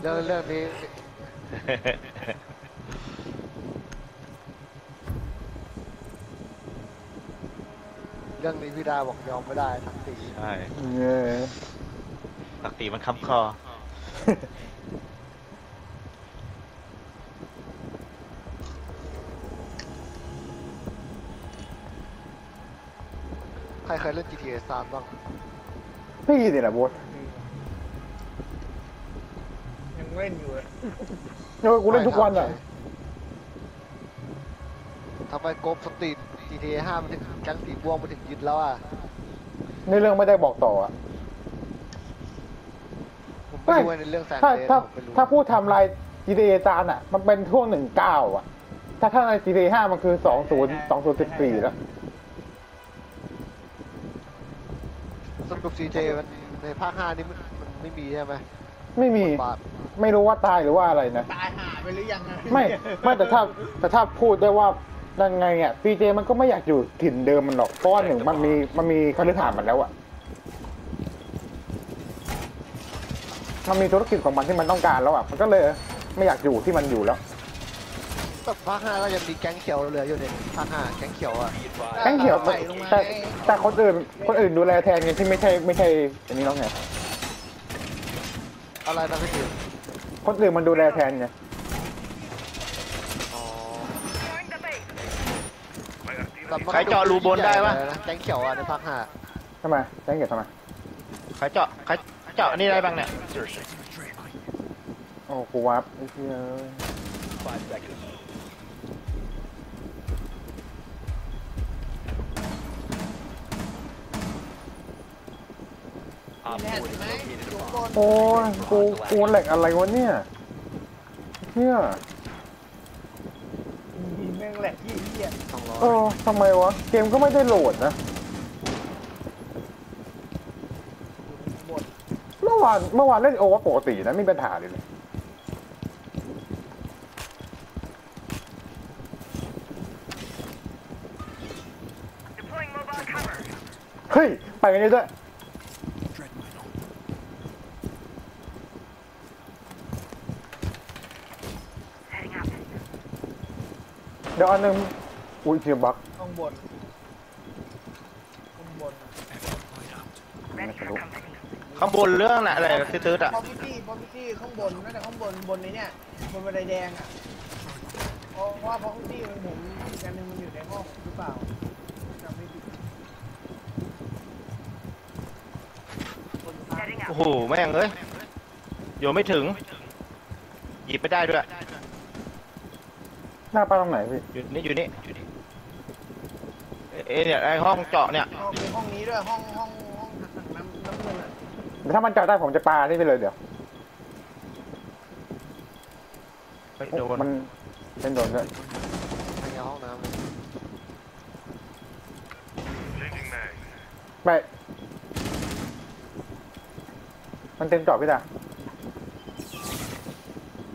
เรื่องเรื่องนี้ เรื่องนี้พี่ดาบอกยอมไม่ได้ทั้งสีใช่เออตักตีมันค้ำคอ ใครเคยเล่น GTA 3บ้างพี่นี่แหละโบสยังเล่นอยู่เลยเออกูเล่นทุกวันอะทำไมโกบสตรีท GTA 5มันถึงแก๊งสีม่วงมันถึงยึดแล้วอะในเรื่องไม่ได้บอกต่ออะผมไม่รู้ในเรื่องแซนถ้าเดย์ถ้าผมไม่รู้ถ้าพูดทำลาย GTA จานอะ มันเป็นช่วงหนึ่งเก้าอะ ถ้าถ้าใน GTA ห้ามันคือสองศูนย์สองศูนย์สิบสี่แล้ว สรุป CJ มันในภาค5นี่มันมันไม่มีใช่ไหมไม่มี บทบาทไม่รู้ว่าตายหรือว่าอะไรนะ ตายหาไปหรือยังอะ ไม่ ไม่แต่ถ้าแต่ถ้าพูดได้ว่า ยังไงอะซีเจมันก็ไม่อยากอยู่ถิ่นเดิมมันหรอกเพราะว่าหนึ่งมันมีมันมีคฤหาสน์มันแล้วอะมันมีธุรกิจของมันที่มันต้องการแล้วอะมันก็เลยไม่อยากอยู่ที่มันอยู่แล้วแต่ภาค5ก็ยังมีแก๊งเขียวเหลืออยู่เนี่ยภาค5แก๊งเขียวอะ Be advised. แก๊งเขียวใส่ลงมาแต่แต่คนอื่นคนอื่นดูแลแทนไงที่ไม่ใช่ไม่ใช่อันนี้น้องไงอะไรนะพี่ดิวคนอื่นมันดูแลแทนไง ใครเจาะรูบนได้ปะ แก๊งเขียวอะในภาคทำไมแจ้งเกียรติทำไม ใครเจาะใครเจาะอันนี่ได้บ้างเนี่ย Insertion. โอ้กูวับไอ้เหี้ย Five seconds. Op แน่น4 is ไหม located อยู่ a ข้าง bomb. บนโอ้ยกูกูเหล็กอะไรวะเนี่ยเฮียยิงแม่งแหลกยี่เหี้ยสองร้อยเออทำไมวะ เกมก็ไม่ได้โหลดนะหมดเมื่อวานเมื่อวานเล่นโอว่าปกตินะไม่มีปัญหาเลยเลยเฮ้ย ไปกันเลยด้วยเดี๋ยวอันหนึ่ง อุ้ยเทียบักข้างบนข้างบนไม่รู้ข้างบนเรื่องน่ะอะไรตื้อๆอะพอพิตี้พอพิตี้ข้างบนนั่นแต่ข้างบนบนในเนี่ยบนบันไดแดงอะเพราะว่าพอพิตี้มันผมอีกอันหนึงมันอยู่ในห้องหรือเปล่าจำไม่ผิดคนพาโอ้โหแม่งเอ้ยโยนไม่ถึง หยิบไปได้ด้วยหน้าป้าตรงไหนพี่อยู่นี่อยู่นี่อยู่นี่ เอ๊ะเนี่ยไอห้องเจาะเนี่ยห้องมีห้องนี้ด้วยห้องห้องห้องถังน้ำน้ำเงินอะเดี๋ยวถ้ามันจับได้ผมจะปาที่ไปเลยเดี๋ยวเฮ้ยโดนมันเป็นโดนด้วยในห้องน้ำเลยไปมันเต็มจอพี่ดา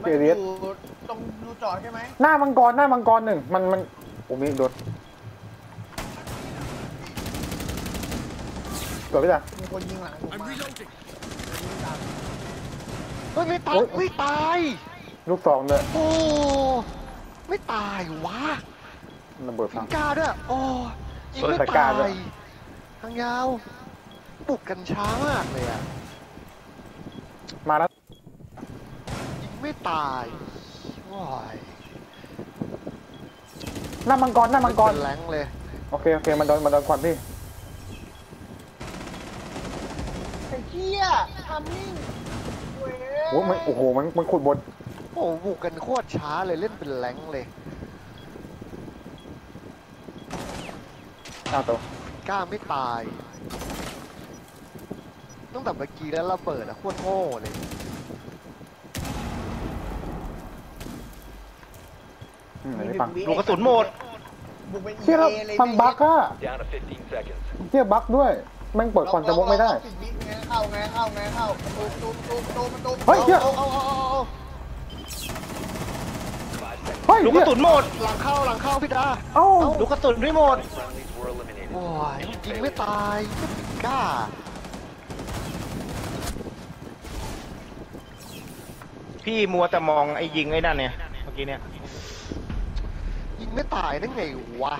มันเดี๋ยวอยู่ตรงรูจอดใช่ไหมหน้ามังกรหน้ามังกรหนึ่งมันมันโอ้มีโดน ตัวพี่ดามีคนยิงหลังผมมายิงตามเฮ้ยไม่ตายโอ๊ยไม่ตาย ลูกซองด้วยโอ้ไม่ตายวะระเบิดพิพังงกาด้วยโอ้ยิงเออไม่แต่กล้าตาด้วยยทางยาวบุกกันช้ามากเลยอะมาแล้วยิงไม่ตายว้ายหน้ามังกรหน้ามังกรเป็นแรงเลย โอเคโอเคมันโดนมันโดนควันพี่ ไอ้เหี้ย ทำนิ่งเว้ยโอ้มันโอ้โหมันมันขุดบนโอ้บุกกันโคตรช้าเลยเล่นเป็นแรงเลยอ้าวตัวกล้าไม่ตายตั้งแต่เมื่อกี้แล้วระเบิดอะโคตรโง่เลยอืมไหนไม่ฟังลูกกระสุนหมดบุกเป็นเชี่ยแล้ว EA เลยทำบั๊กอะ Down to 15 seconds. เชี่ยบั๊กด้วยแม่งเปิดควันสมกไม่ได้ล็อกๆปิดวิไง เข้าไงเข้าไงเข้าตูประตูประตูประตูเฮ้ยเชี่ยเอาเอาเอาเอาเอาเฮ้ยลูกกระสุนหมด หลังเข้าหลังเข้าพี่ดาเอ้าลูกกระสุนไม่หมด Friendlies were eliminated. โอ้ยยิงไม่ตายกล้าพี่มัวแต่มองไอ้ยิงไอ้นั่นเนี่ย เมื่อกี้เนี่ย ยิงไม่ตายได้ไงวะ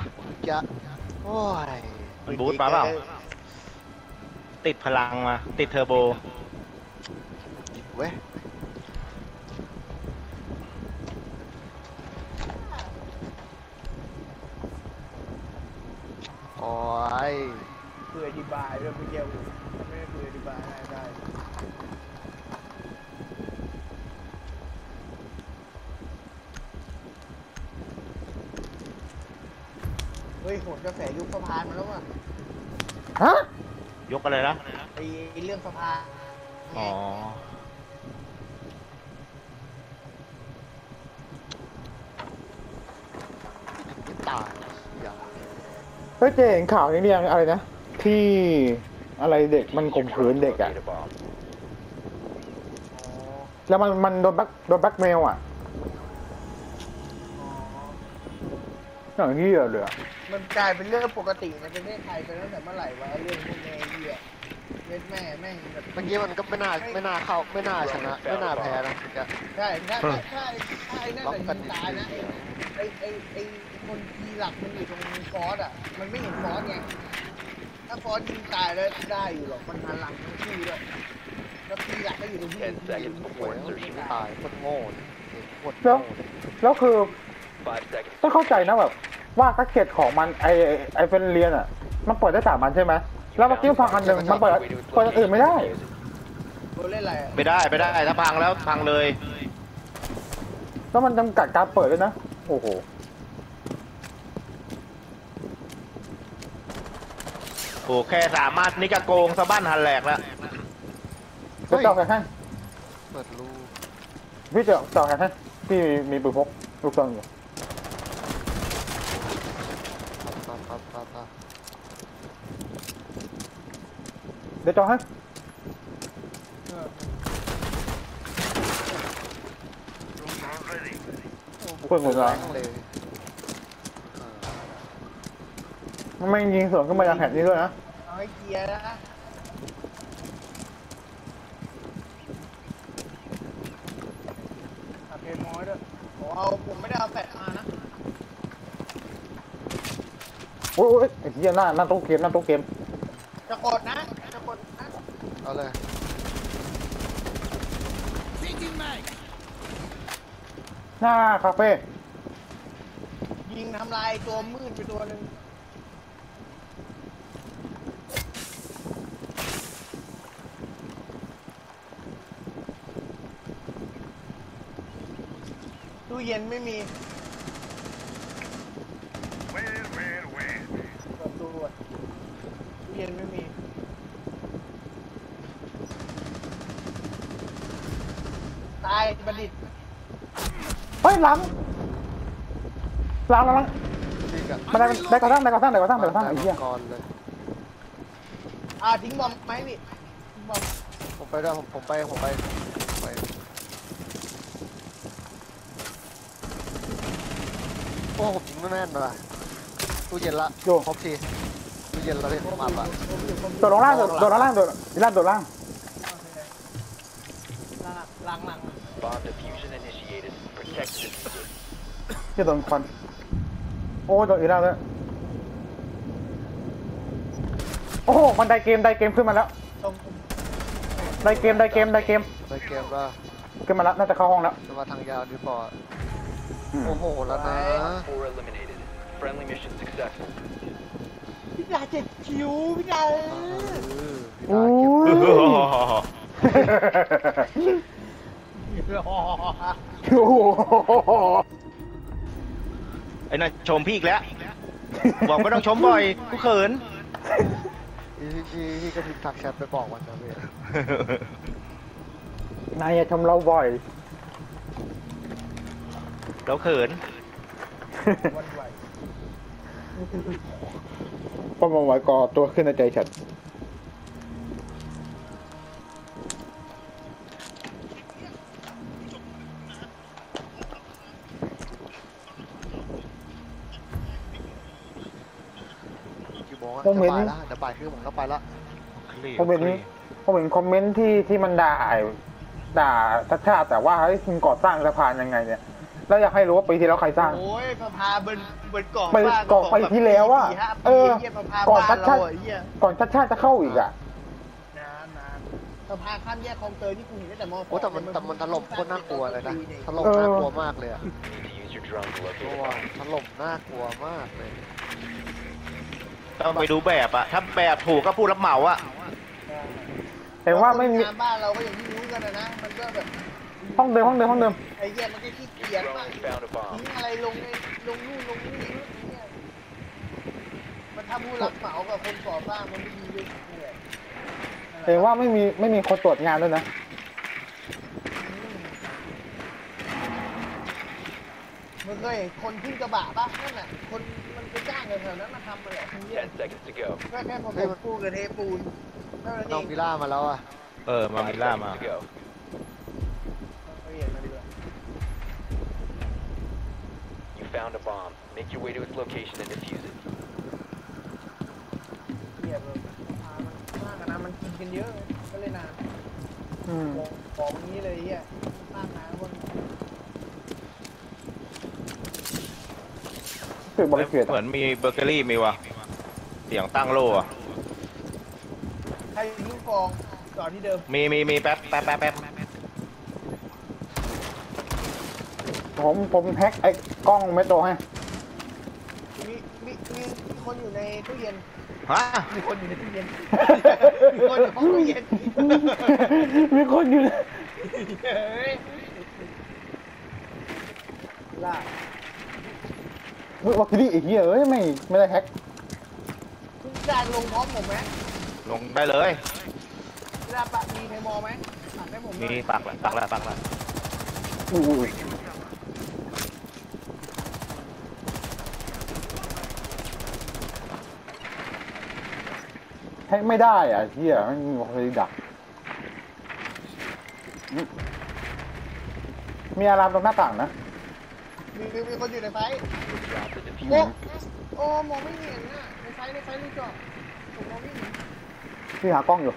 จะโอ้ยมันบูทมาเปล่า ติดพลังมา ติดเทอร์โบ เว้ยโอ้ยคืออธิบายด้วยไม่เกี่ยวไม่ได้คืออธิบายได้ได้เฮ้ยโหนกระแสยุคสะพานมาแล้วว่ะ ฮะ ยกอะไรนะ ไอ้ไอ้เรื่องสะพานอ๋อไม่ตายอย่าเฮ้ยเจ๊เห็นข่าวนี้หรือยังอะไรนะ ที่อะไรเด็กมันข่มขืนเด็กอะ Locate a bomb. อ๋อแล้วมันมันโดนแบ็คโดนแบ็คเมลอะ อ๋อ อย่างนี้เลยอะมันกลายเป็นเรื่องปกติในประเทศไทยไปตั้งแต่เมื่อไหร่วะเรื่องพวกนี้ไอ้เหี้ยเล่นแม่แม่งแบบเมื่อกี้มันก็ไม่น่าไม่น่าเข้าไม่น่าชนะไม่น่าแพ้นะเมื่อกี้ใช่ใช่ใช่ใช่ใช่นั่นแหละยิงตายนะไอ้ไอ้ไอ้ไอ้คนทีหลักมันอยู่ตรงฟอสอะ มันไม่เห็นฟอสไงถ้าฟอสยิงตายแล้วได้อยู่หรอกมันหันหลังทั้งคู่ด้วยแล้วทีหลักก็อยู่ตรงที่ Ten seconds โอ้ before ย insertion. ไม่ตายโคนโง่โคตรแล้วโง่แล้วคือ Five seconds. ต้องเข้าใจนะแบบว่ากักเก็ตของมันไอไอ้ไอเฟนเรียนอะ มันเปิดได้สามอันใช่ไหมแล้วเมื่อกี้ฟังอันหนึ่งมันเปิดเปิดอันอื่นไม่ได้ตัวเล่นอะไรอะไม่ได้ไม่ได้ถ้าพังแล้วพังเลยแล้วมันจำกัดการเปิดด้วยนะ โอ้โหโอ้แค่สามารถนี่กระโกงสะบั้นหันแหลกแล้วจะเจาะแข่งให้เปิดรูพี่จะเจาะแข่งให้พี่มีมีปืนพกลูกซองอยู่ ปั๊บปั๊บปั๊บปั๊บปั๊บ เดี๋ยวจาะให้เออเพื่อนผมแรละงเลยมันไม่ยิงสวนขึ้นมาจากแผ่นนี้ด้วยนะ เอาให้เกียร์นะขับเพลน้อยด้วยผมเอาผมไม่ได้เอาแฟลชมานะโอ้ยโอ้ยไอ้เหี้ยหน้าหน้าโต๊ะเกมหน้าโต๊ะเกม จะกดนะ เอาเลยหน้าคาเฟ่ยิงทำลายตัวมืดไปตัวหนึ่งตู้เย็นไม่มีเปิดตู้อะตู้เย็นไม่มี ตายบัณฑิต เฮ้ย หลังหลังหลังหลังพี่กับมาได้ได้กระทั่งได้กระทั่งได้กระทั่งได้กระทั่งไอ้เหี้ยก่อนเลยอ่าทิ้งบอมไหมพี่ทิ้งบอมผมไปด้วยผมผมไปผมไปผมไปโอ้ผมยิงไม่แม่นว่ะตู้เย็นละโยครบทีตู้เย็นละเล่นผมอับอะผมอยู่ผมอโดยู่ดลงล่างโดดโดดลงล่างโดดอีล่างโดดล่าง จะโดนควัน โอ้โดนอีล่างด้วยโอ้โหมันได้เกมได้เกมขึ้นมาแล้วตรงได้เกมได้เกมได้เกมไปเกมว่าขึ้นมาแล้วน่าจะเข้าห้องแล้ว จะมาทางยาวดีพออืมโอ้โหแล้วนะ Four eliminated. Friendly mission successful. พี่ดาเจ็ดคิวพี่ดาเออพี่ดาเก็บโอ้โหไอ้นั่นชมพี่อีกแล้ว บอกไม่ต้องชมบ่อยกูเขินพี่พี่พี่ก็พิมพ์ทักแชทไปบอกวันนะเว้ยนายอย่าชมเราบ่อย เราเขินวันไหว ป้อมไหวก่อตัวขึ้นในใจฉัน ผมจะเห็นบ่ายแล้วเดี๋ยวบ่ายคือผมก็ไปละผมเห็นผมเห็นคอมเมนต์ที่ที่มันด่าด่าชัดชาติแต่ว่าเฮ้ยคุณก่อสร้างสะพานยังไงเนี่ยแล้วอยากให้รู้ว่าปีที่แล้วใครสร้างโอ้ยประพาเบิร์นเบิร์นกล่องไปบ้านกล่องไปที่แล้วอะสี่ห้าเอปีอเหี้ยประพาก่อนบ้านชัดๆเราอะเหี้ยก่อนชาติชาติจะเข้าอีกอะนานนานประพาข้ามแยกคลองเตยที่กูเห็นตั้งแต่มโอ้แต่มันแต่มันถล่มโคตรน่ากลัวเลยนะถล่มเออน่ากลัวมากเลยอะ Need to use your drone to เพ locate ราะ a ว่า bomb. ถล่มน่ากลัวมากเลย ต้องไปดูแบบอะถ้าแบบถูกก็ผู้รับเหมาอะเห็นว่าไม่มีงานบ้านเราก็อย่างที่รู้กันนะนะ มันก็แบบห้องเดิมห้องเดิมห้องเดิม ไอ้เหี้ยมันก็ขี้เกี Your ยจ drone มาก has found a bomb. ทิ้งอะไรลงในลงนู่นลงนี่เนี่ยมันทำผู้รับเหมากับคนก่อสร้างมันไม่ดีเลยเนี่ยเห็นว่าไม่มีไม่มีคนตรวจงานด้วยนะ มึงเคยเห็นคนขึ้นกระบะป่ะนั่นน่ะคนมัน ไปจ้างกันแถวนั้นมาทำอะไรทีเนี้ย10 seconds to go. แค่แค่ผสมปูนกับเทปูนเท่านั้นเอน้องงพิล่ามาแล้วอะเออ มา Five มิล่ามา seconds to go. ไม่เห็นมันเลย You found a bomb. Make your way to its location and defuse it. เกียจเลยพามันมากกันนะมันกินกันเยอะเลยก็เลยนานอืมของนี้เลยเฮียมากนะคน คือบริเกตเหมือนมีเบเกอรี่มีวะเสียงตั้งโล่อะใครลูกกองจอดที่เดิมมีมีมีแป๊บแป๊บแป๊บแป๊บผมผมแพ็คไอ้กล้องเมโตรให้มีมีมีมีคนอยู่ในตู้เย็นฮะมีคนอยู่ในตู้เย็นมีคนอยู่ห้องตู้เย็นมีคนอยู่เลยเฮ้ยล่าเฮ้ยวัคซีนไอ้เหี้ยเอ้ยไม่ไม่ได้แพ็คคุณจ่ายลงพร้อมผมไหมลงได้เลย เวลาปะมีไทมอไหมปักให้ผมหน่มีอยปักแล้วปักแล้วปักแล้วอุ้ยแพ็คไม่ได้อะเหี้ยไม่มีวัคซีนดักอืมมีอารามตรงหน้าต่างนะ มีมีมีคนอยู่ในไฟ Drop the โอ้ diffuser. โอ้มองไม่เห็นน่ะ ในไฟในไฟลูกจอกผมมองไม่เห็นพี่หากล้องอยู่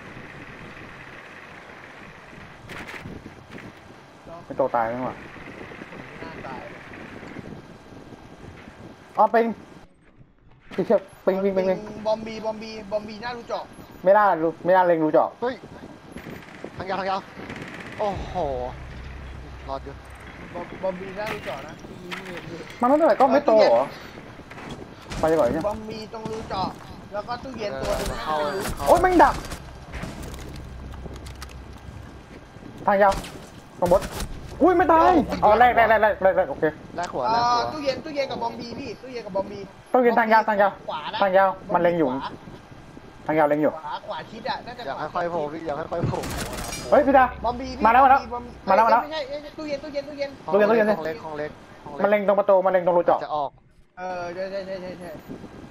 ไม่โตตายไหมวะหน้าตายอ๋อปิงพี่เชื่อปิงปิงปิงปิงบอมบีบอมบีบอมบีหน้าลูกจอกไม่น่ารู้ไม่น่าเล็งรู้จอกเฮ้ยทางยาวทางยาวโอ้โหรอดอยู่ บอมบอมบีหน้าลูกจอกนะมีมีมีมันไม่เป็นไรกล้องไม่โตเหรอไปดีกว่าเนี่ยบอมบีตรงรูเจาะแล้วก็ตู้เย็นตัวหนึงเข้าไม่รู้เข้าโอ้ยแม่งดักทางยาวตรงบดอุ้ยไม่ตายอ๋อแรกแรกแรกแรกแรกแรกโอเคแลกหัวเอ่แลกหัอวตู้เย็นตู้เย็นกับบอมบีพี่ตู้เย็นกับบอมบีตู้เย็นทางยาวทางยาวขวานะทางยาวมันเล็งอยู่ขวา ทางยาวเล็งอยู่ ขวาขวาชิดอะน่าจะอยากให้ค่อยโผล่พี่อยากให้ค่อยโผล่เฮ้ยพี่ดา บอมบีพี่มาแล้วมาแล้วบอมาแล้วมาแล้ว ไม่ใช่เอ้ยตู้เย็นตู้เย็นตู้เย็นตู้เย็นตู้เย็น ของเล็กของเล็กของมันเล็งตรงประตูมันเล็งตรงรูเจาะ จะออกเออใช่ใช่ใช่ใช่ใช่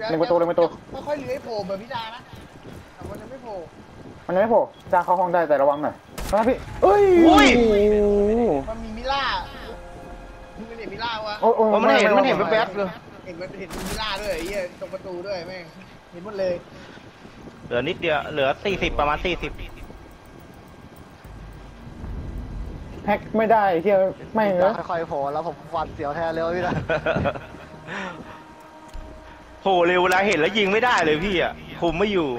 เล็งประตูเล็งประตูไม่ค่อยเลื้อยโผล่แบบพี่ดานะแต่มันจะไม่โผล่มันยังไม่โผล่จ้าเข้าห้องได้แต่ระวังหน่อยนะพี่เอ้ยอุ้ยมันมีมิล่ามึงเห็นมิล่าวะโอ้ยโอ้ยผมมันเห็นมันเห็นแป๊บๆเลย เห็นมันเห็นมิล่าด้วยไอ้เหี้ยตรงประตูด้วยแม่งเห็นหมดเลย เหลือนิดเดียว เหลือสี่สิบประมาณสี่สิบแฮ็กไม่ได้เฮียไม่งอเนยาอะกให้ค่อยโผล่แล้วผมหวัดเสียวแทนเลยว่ะพี่นะ โหเร็วเวลาเห็นแล้วยิงไม่ได้เลยพี่อะ คุมไม่อยู่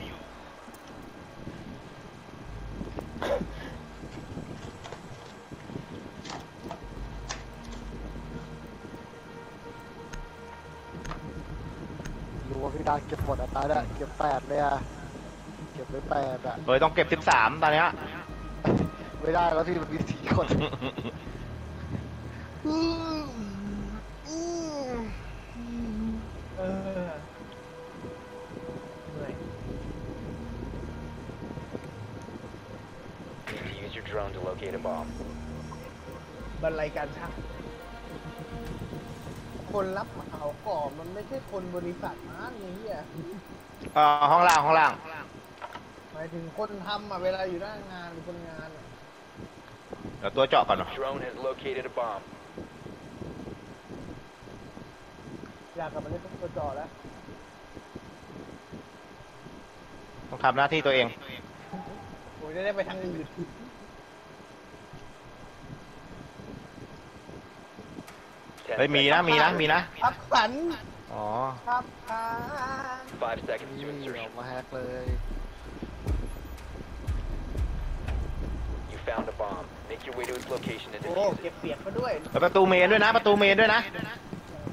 รู้ว่าพี่ดาเก็บหมดอะตายแล้วเก็บแปดเลยอะ เก็บไปแปดอะเลยต้องเก็บสิบสามตอนเนี้ยไม่ได้แล้วพี่มันมีสี่คนเออเหนื่อย Need to use your drone to locate a bomb. บรรลัยการช่างคนรับเหมาก่อนมันไม่ใช่คนบริษัทนะไอ้เหี้ย เอ่อห้องล่างห้องล่าง หมายถึงคนทำอะเวลาอยู่หน้างานหรือคนงานอะเดี๋ยวตัวเจาะก่อนเนอะ Drone has located a bomb. อยากกลับมาเล่นตัวจอแล้วต้องทำหน้าที่ตัวเองผมจะได้ไปทางอื่นมเฮ้ย มีนะ มีนะ มีนะครับขันอ๋อครับขัน Five seconds to นี่อ insertion. อกมาแฮกเลย Make your way to its location and โอ้ defuse it. เก็บเปียกมาด้วยแล้วประตูเมนด้วยนะ ประตูเมนด้วยนะ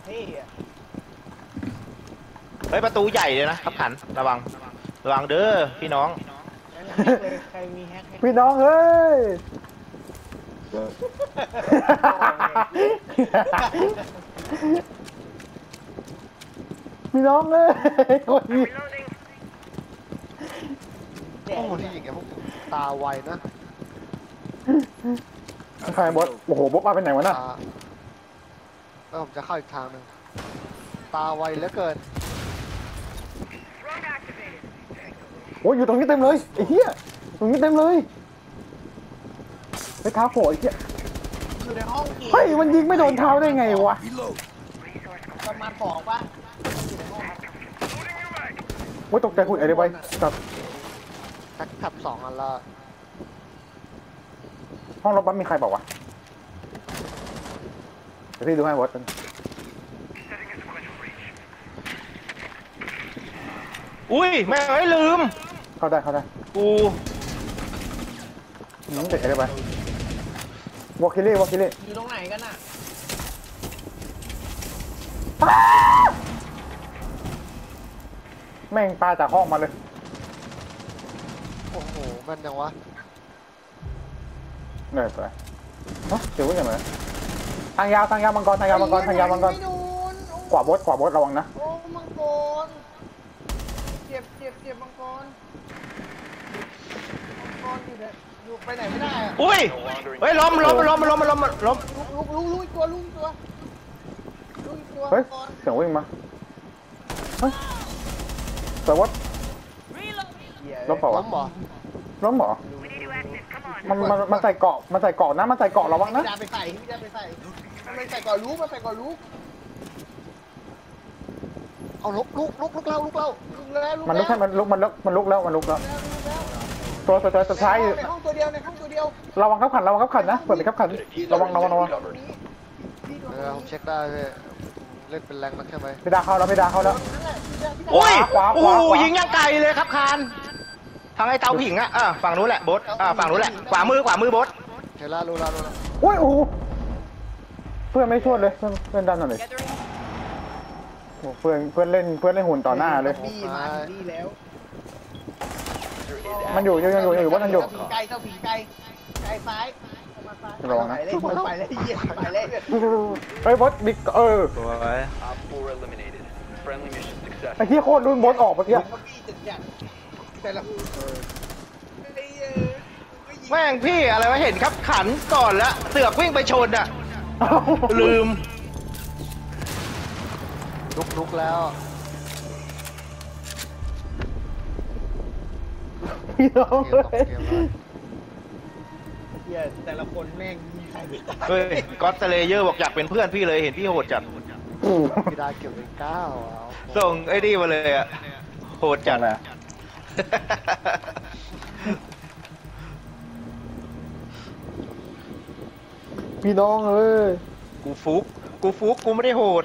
เท่อะเฮ้ย ประตูใหญ่เลยนะครับขัน ระวัง ระวังเด้อพี่น้อง งั้นเลยใครมีแฮกให้พี่น้องเอ้ย พี่น้องเอ้ยคนนี้แจโอ้กโหที่ยิงไงพวกตาไวนะ ใครบอสโอ้โหบอสมาเป็นไหนวะน่ะตาแล้วผมจะเข้าอีกทางหนึ่งตาไวเหลือเกินโอ้ยอยู่ตรงนี้เต็มเลยไอ้เหี้ยตรงนี้เต็มเลยไปเท้าโผล่ไอ้เหี้ยอยู่ในห้องอีกเฮ้ยมันยิงไม่โดนเท้าได้ไงวะประมาณสองป่ะอยู่ในห้องโอ้ยตกใจคุณอะไรไปกับแท็กทับสองอันละ ห้องรถบัสมีใครบอกวะเดี๋ยวพี่ดูให้บอสกันอุ้ยแม่งเอ้ยลืม เข้าได้เข้าได้กูอืมเด็กอะไรไปวอลคิลี่วอลคิลี่อยู่ตรงไหนกันน่ะ แม่งปลาจากห้องมาเลย โอ้โหแมันยังวะ เหนื่อยไปฮะเดี๋ยววิ่งกันไหมทางยาวทางยาวมังกรทางยาวมังกรทางยาวมังกร ไม่โดนโอ้ขวาบดขวาบดระวังนะโอ้มังกรเจ็บเจ็บเจ็บมังกรมังกรอยู่ไหนอยู่ไปไหนไม่ได้อะอุ้ย No longer in เฮ้ยล้มล้มล้มล้มล้มล้มล้มลุกลุกลุกลุกอีกตัวลุกอีกตัวลุกอีกตัวเฮ้ยมังกรเสียงวิ่งมาเฮ้ยขวาบดเหี้ยล้มเปล่าวะ ล้มเหรอล้มเหรอ มันมันมันใส่เกาะมันใส่เกาะนะมันใส่เกาะระวังนะพี่ดาไปใส่พี่ดาไปใส่มันไม่ใส่ก่อนลุกมันใส่ก่อนลุกเอาลุกลุกลุกลุกเล่าลุกเล่าลุกแล้วลุกมันลุกให้มันลุกมันลุกมันลุกแล้วมันลุกแล้วแล้วลุกแล้วตัวตัวตัวสุดท้ายอยู่ในห้องตัวเดียวในห้องตัวเดียวระวังขับขันระวังขับขันนะเปิดเลยขับขันระวังระวังระวัง covered. พี่โดนเออผมเช็คได้เลยเล่นเป็นแรงนักใช่ไหมพี่ดาเข้าแล้วพี่ดาเข้าแล้วนั่นแหละพี่ดาพี่ดาอุ้ยขวาขโอ้วาโหขวายิงยังไกลเลยครับคาน ทางไอ้เตาผิงอะอะฝั่งนู้นแหละบดอะฝั่งนู้นแหละขวามือขวามือบดเฮล่ารู้แล้วรู้แล้วโอ้ยโอ้โหเพื่อนไม่ช่วยเลยเพื่อนเพื่อนดันหน่อยเลยโอ้เพื่อนเพื่อนเล่นเพื่อนเล่นหุ่นต่อหน้าเลย บี้มาถึงนี่แล้ว User is มันอยู่ยังยังอยู่ยังอยู่ว่ามันอยู่ผีไกลเข้าผีไกลไกลซ้ายเข้ามาซ้ายระวังนะ ไปเลยไปเลยเหี้ยไปเลยเฮ้ยบอสบิ๊กเออสวย Op 4 eliminated. Friendly mission ไอ้ successful. ที่โคตรรุ่นบอสออกเมื่อกี้เขาบี้จัดจัด แต่ละไอ้เหี้ยไม่ยิงแม่งพี่อะไรวะเห็นครับขันก่อนแล้วเสือกวิ่งไปชนอะลืม ลุกลุกแล้ว พี่น้องเกมเลต่อยเกมแล้วเหี้ยแต่ละคนแม่งยิงใครไม่ตายเฮ้ยก็อตเลเยอร์บอกอยากเป็นเพื่อนพี่เลยเห็นพี่โหดจัด พี่ได้เก็บเป็นเก้าเอาส่งไอ้นี่มาเลยอะโหดจัดแหละ พี่น้องเอ้ย กูฟุก กูฟุก กูไม่ได้โหด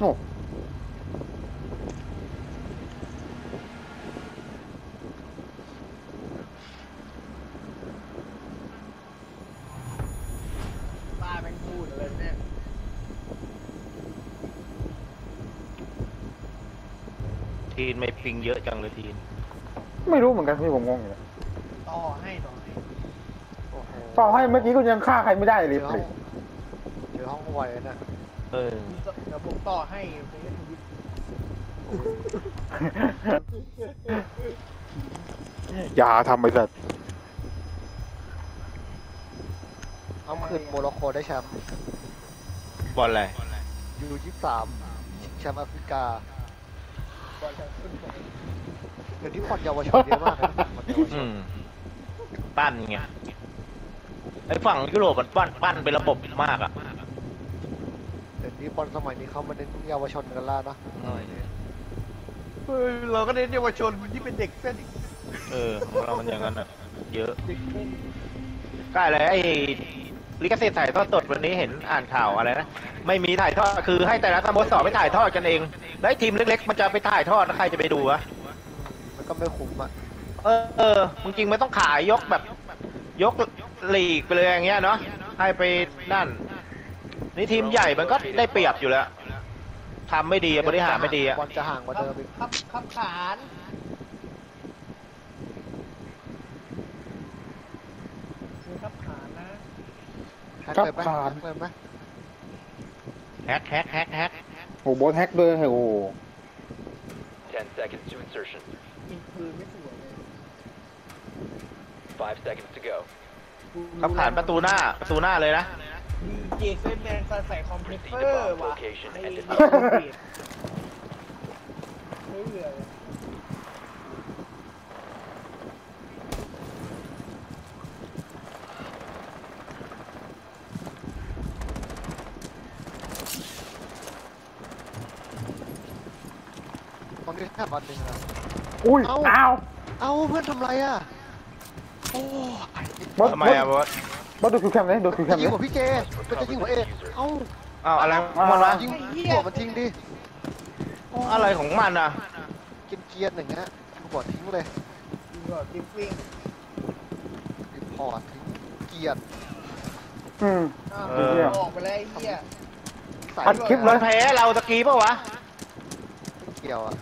โอ้ ป้าแม่งพูดเลยเนี่ย ทีนไม่ปิงเยอะจังเลยทีนไม่รู้เหมือนกันพี่ผมงงอยู่ต่อให้ต่อให้โอ้โหต่อให้เมื่อกี้ก็ยังฆ่าใครไม่ได้เลยเจอห้องเจอห้องไวเนี่ยเออเดี๋ยวผมต่อให้เป็นเรื่องชีวิตอย่าทำไปสัตว์เอาคืนโมร็อกโกได้แชมป์บอลอะไรบยูยี่สามแชมป์แอฟริกา บอลทางขึ้นบอล เดี๋ยวนี้บอลเยาวชนเยอะมากเลยนะบอลเยาวชอืนมปั้นไงไอ้ฝั่งยุโรปมันปั้นปั้นเป็นระบบมากอะ เดี๋ยวนี้บอลสมัยนี้เขามาเน้นเยาวชนกันแล้วนะอืม เฮ้ยเราก็เน้นเยาวชนที่เป็นเด็กเส้นเออของเรามันอย่างนั้นอะ เยอะเด็กเส้นใกล้เลยไอ้ลิขสิทธิ์ถ่ายทอดสดวันนี้เห็นอ่านข่าวอะไรนะ ไม่มีถ่ายทอดคือให้แต่ละสโมสรไปถ่ายทอดกันเอง แล้วไอ้ทีมเล็กๆ มันจะไปถ่ายทอดแล้วใครจะไปดูวะ มันก็ไม่คุ้มอะ เออเออจริงๆมันต้องขายยกแบบ ยกลีกไปเลยอย่างเงี้ยเนาะให้ไปนั่น นี่ทีมใหญ่มันก็ได้เปรียบอยู่แล้วทำไม่ดีอะบริหารไม่ดีอะบอลจะห่างกว่าเดิมอีกครับครับขานคือครับขานนะแฮกเลยไหมครับผ่านแฮกเลยไหมแฮกแฮกแฮกแฮกโอ้โหบอส hack เลยโอ้โห10 seconds to insertion. ยิงปืนไม่สวยเลย5 seconds to go. ครับผ่านประตูหน้าประตูหน้าเลยนะดีเจเซนแมนใส่คอมเพรสเซอร์ว่ะในในเฮ้ยเหลือตอนนี้แค่บอลหนึ่งนะ อุ้ยเอ้า อ้าวเอ้าเพื่อนทำไรอะโอ้ยบอสทำไมอะบอสบอสดูคิวแคมเลยดูคิวแคจะมยิเลงยหัวพี่เจเป็นจะยิงหัวเอเอ้าอ้าวอะไรของมันวะยิงหัวมันทิ้งดิอะไรของมันอะกินเกียร์อย่างเงี้ยหัวทิ้งเลยยิงก่อนยิงวิ่งรีพอร์ตทิ้งเกียร์อืมอ้าวเออออกไปแล้วไอ้เหี้ย ใส่อัดคลิปเลมัยนแพ้เราตะกี้ปะวะ เกี่ยวอะ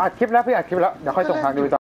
อัดคลิปแล้วพี่อัดคลิปแล้วเดี๋ยวค่อยส่งทางดูต่อ